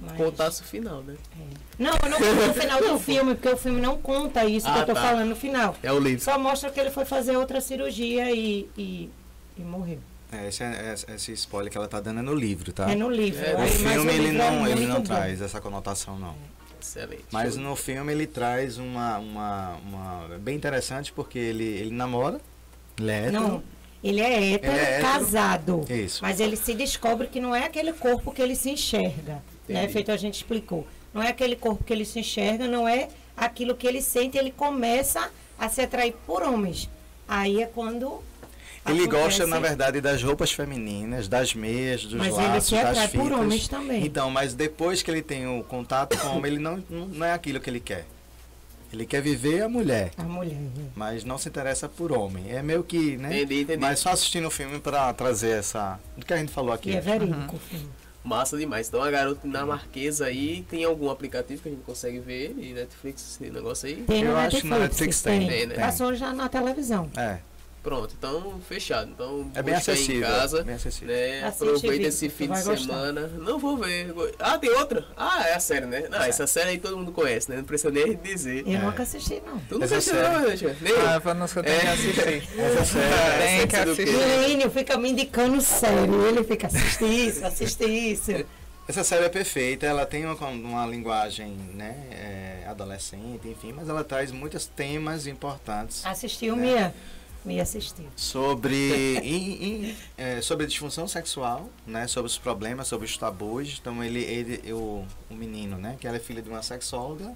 Mas... Contasse o final, né? É. Não, eu não conto o final do filme, porque o filme não conta isso ah, que eu tô tá. falando no final. É o livro. Só mostra que ele foi fazer outra cirurgia e, e, e morreu. É, esse, é, esse spoiler que ela tá dando é no livro, tá? É no livro. É, no filme ele não, é ele não traz essa conotação, não. É. Excelente. Mas no filme ele traz uma, uma, uma bem interessante porque ele, ele namora, ele é hétero. Não, ele é hétero, ele é hétero casado. Isso. Mas ele se descobre que não é aquele corpo que ele se enxerga. Né? Feito a gente explicou. Não é aquele corpo que ele se enxerga, não é aquilo que ele sente, ele começa a se atrair por homens. Aí é quando ele gosta, na verdade, das roupas femininas, das meias, dos mas laços, ele das fitas. por homens também. Então, mas depois que ele tem o contato com o homem, ele não, não é aquilo que ele quer. Ele quer viver a mulher. A mulher. Mas não se interessa por homem. É meio que, né? Entendi, entendi. Mas só assistindo o filme para trazer essa. O que a gente falou aqui. E é verídico o filme. Massa demais. Então a garota na Marquesa aí tem algum aplicativo que a gente consegue ver e Netflix, esse negócio aí? Tem Eu Netflix, acho que Netflix tem. tem, tem né? Passou já na televisão. É. Pronto, então fechado. Então, é bem acessível. em casa. Bem acessível. Né? Aproveita esse fim de semana. Não vou ver. Ah, tem outra? Ah, é a série, né? Não, essa série aí todo mundo conhece, né? Não precisa nem dizer. Eu é. nunca assisti, não. Tu nunca assistiu, não, Nem Ah, pra nós que eu tenho é. que assistir. Essa série. Tem que assistir. Milênio fica me indicando sério. Ele fica, assiste isso, assiste isso. Essa série é perfeita, ela tem uma, uma linguagem né, é, adolescente, enfim, mas ela traz muitos temas importantes. Assistiu, né? Mia? Me assistir. Sobre, é, sobre a disfunção sexual, né? Sobre os problemas, sobre os tabus. Então ele, ele o, o menino, né? Que ela é filha de uma sexóloga,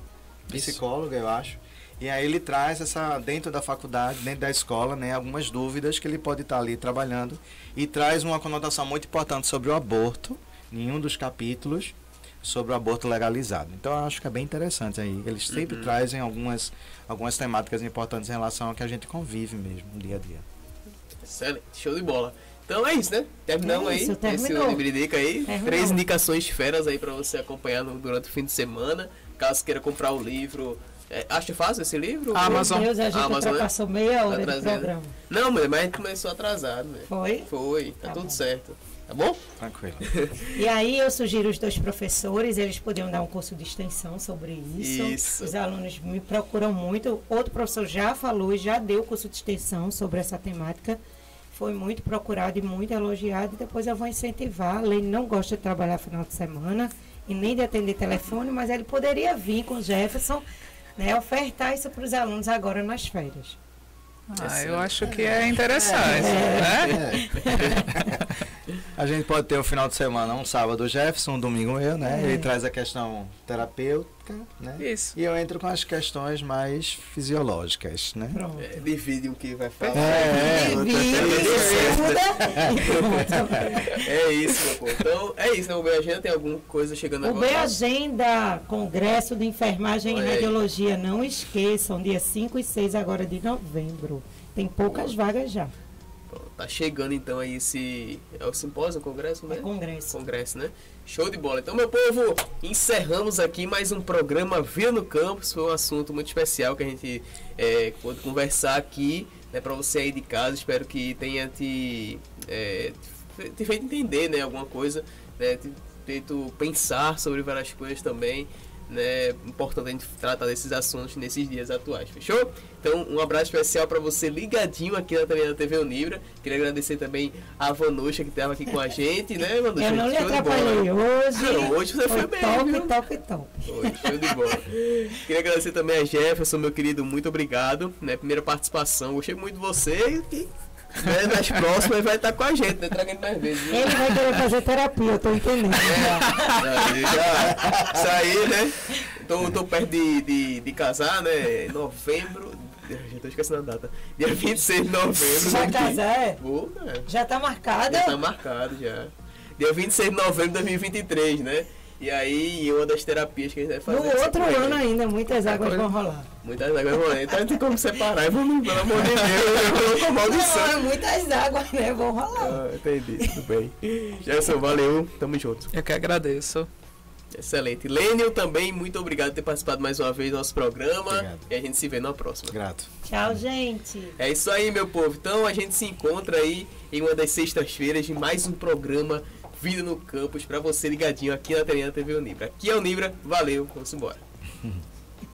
psicóloga, Isso. eu acho. E aí ele traz essa dentro da faculdade, dentro da escola, né, algumas dúvidas que ele pode estar ali trabalhando e traz uma conotação muito importante sobre o aborto, em um dos capítulos sobre o aborto legalizado. Então eu acho que é bem interessante aí. Eles sempre uhum. trazem algumas, algumas temáticas importantes em relação ao que a gente convive mesmo no dia a dia. Excelente, show de bola. Então é isso, né? Terminamos é isso, aí terminou. esse Libridica aí. Terminou. Três indicações feras aí para você acompanhar no, durante o fim de semana. Caso queira comprar o livro, é, acha fácil esse livro? Amazon. Meu Deus, a gente Amazon, ultrapassou né? meia hora tá de programa. Não, mas a gente começou atrasado, né? Foi? Foi, tá, tá tudo bom. certo. Tá bom? Tranquilo. E aí eu sugiro os dois professores, eles podiam dar um curso de extensão sobre isso. isso. Os alunos me procuram muito. Outro professor já falou e já deu curso de extensão sobre essa temática. Foi muito procurado e muito elogiado. E depois eu vou incentivar. Ele não gosta de trabalhar final de semana e nem de atender telefone, mas ele poderia vir com o Jefferson, né, ofertar isso para os alunos agora nas férias. Ah, eu acho que é interessante, é. né? É. A gente pode ter um final de semana, um sábado o Jefferson, um domingo eu, né? É. Ele traz a questão terapêutica, né? Isso. E eu entro com as questões mais fisiológicas, né? Pronto. É, divide o que vai falar. É, é, Divide, É isso, meu povo. Então, é isso, né? O Bem Agenda tem alguma coisa chegando O agora? B Agenda, Congresso de Enfermagem Olha e aí. Radiologia, não esqueçam, dia 5 e 6 agora de novembro. Tem poucas vagas já. Tá chegando então aí esse. É o simpósio, o congresso, né? É congresso. Congresso, né? Show de bola. Então, meu povo, encerramos aqui mais um programa Via no Campus. Foi um assunto muito especial que a gente é, pôde conversar aqui, né, para você aí de casa. Espero que tenha te, é, te feito entender, né, alguma coisa, né, te feito pensar sobre várias coisas também. Né, importante a gente tratar desses assuntos nesses dias atuais, fechou? Então, um abraço especial para você ligadinho aqui na TV, na TV Unibra. Queria agradecer também a Vanuxa que estava aqui com a gente, né, Vanuxa? Eu não lhe atrapalhei hoje. Não, hoje você foi bem, top, viu? top, top. Oi, show de bola. Queria agradecer também a Jefferson, meu querido, muito obrigado. Né, primeira participação, gostei muito de você. E, né, nas próximas vai estar com a gente, né? Traga ele mais vezes. viu? Ele vai querer fazer terapia, eu tô entendendo. já, isso aí, né? Tô, tô perto de, de, de casar, né? Novembro. Já tô esquecendo a data. Dia 26 de novembro. Vai né? casar, é? Né? Já tá marcada? Já tá marcado já. Dia 26 de novembro de 2023, né? E aí, uma das terapias que a gente vai fazer. No outro ano ainda, muitas águas vão rolar. Muitas águas vão Então não tem como separar. Vamos, pelo amor de Deus, eu vou com Não, maldição. muitas águas, né? Vão rolar. Ah, entendi, tudo bem. Gerson, valeu, tamo junto. Eu que agradeço. Excelente. Lênio também, muito obrigado por ter participado mais uma vez do nosso programa. Obrigado. E a gente se vê na próxima. Grato. Tchau, gente. É isso aí, meu povo. Então a gente se encontra aí em uma das sextas-feiras de mais um programa Vida no Campus pra você ligadinho aqui na da TV Unibra. Aqui é o Unibra, valeu, vamos embora.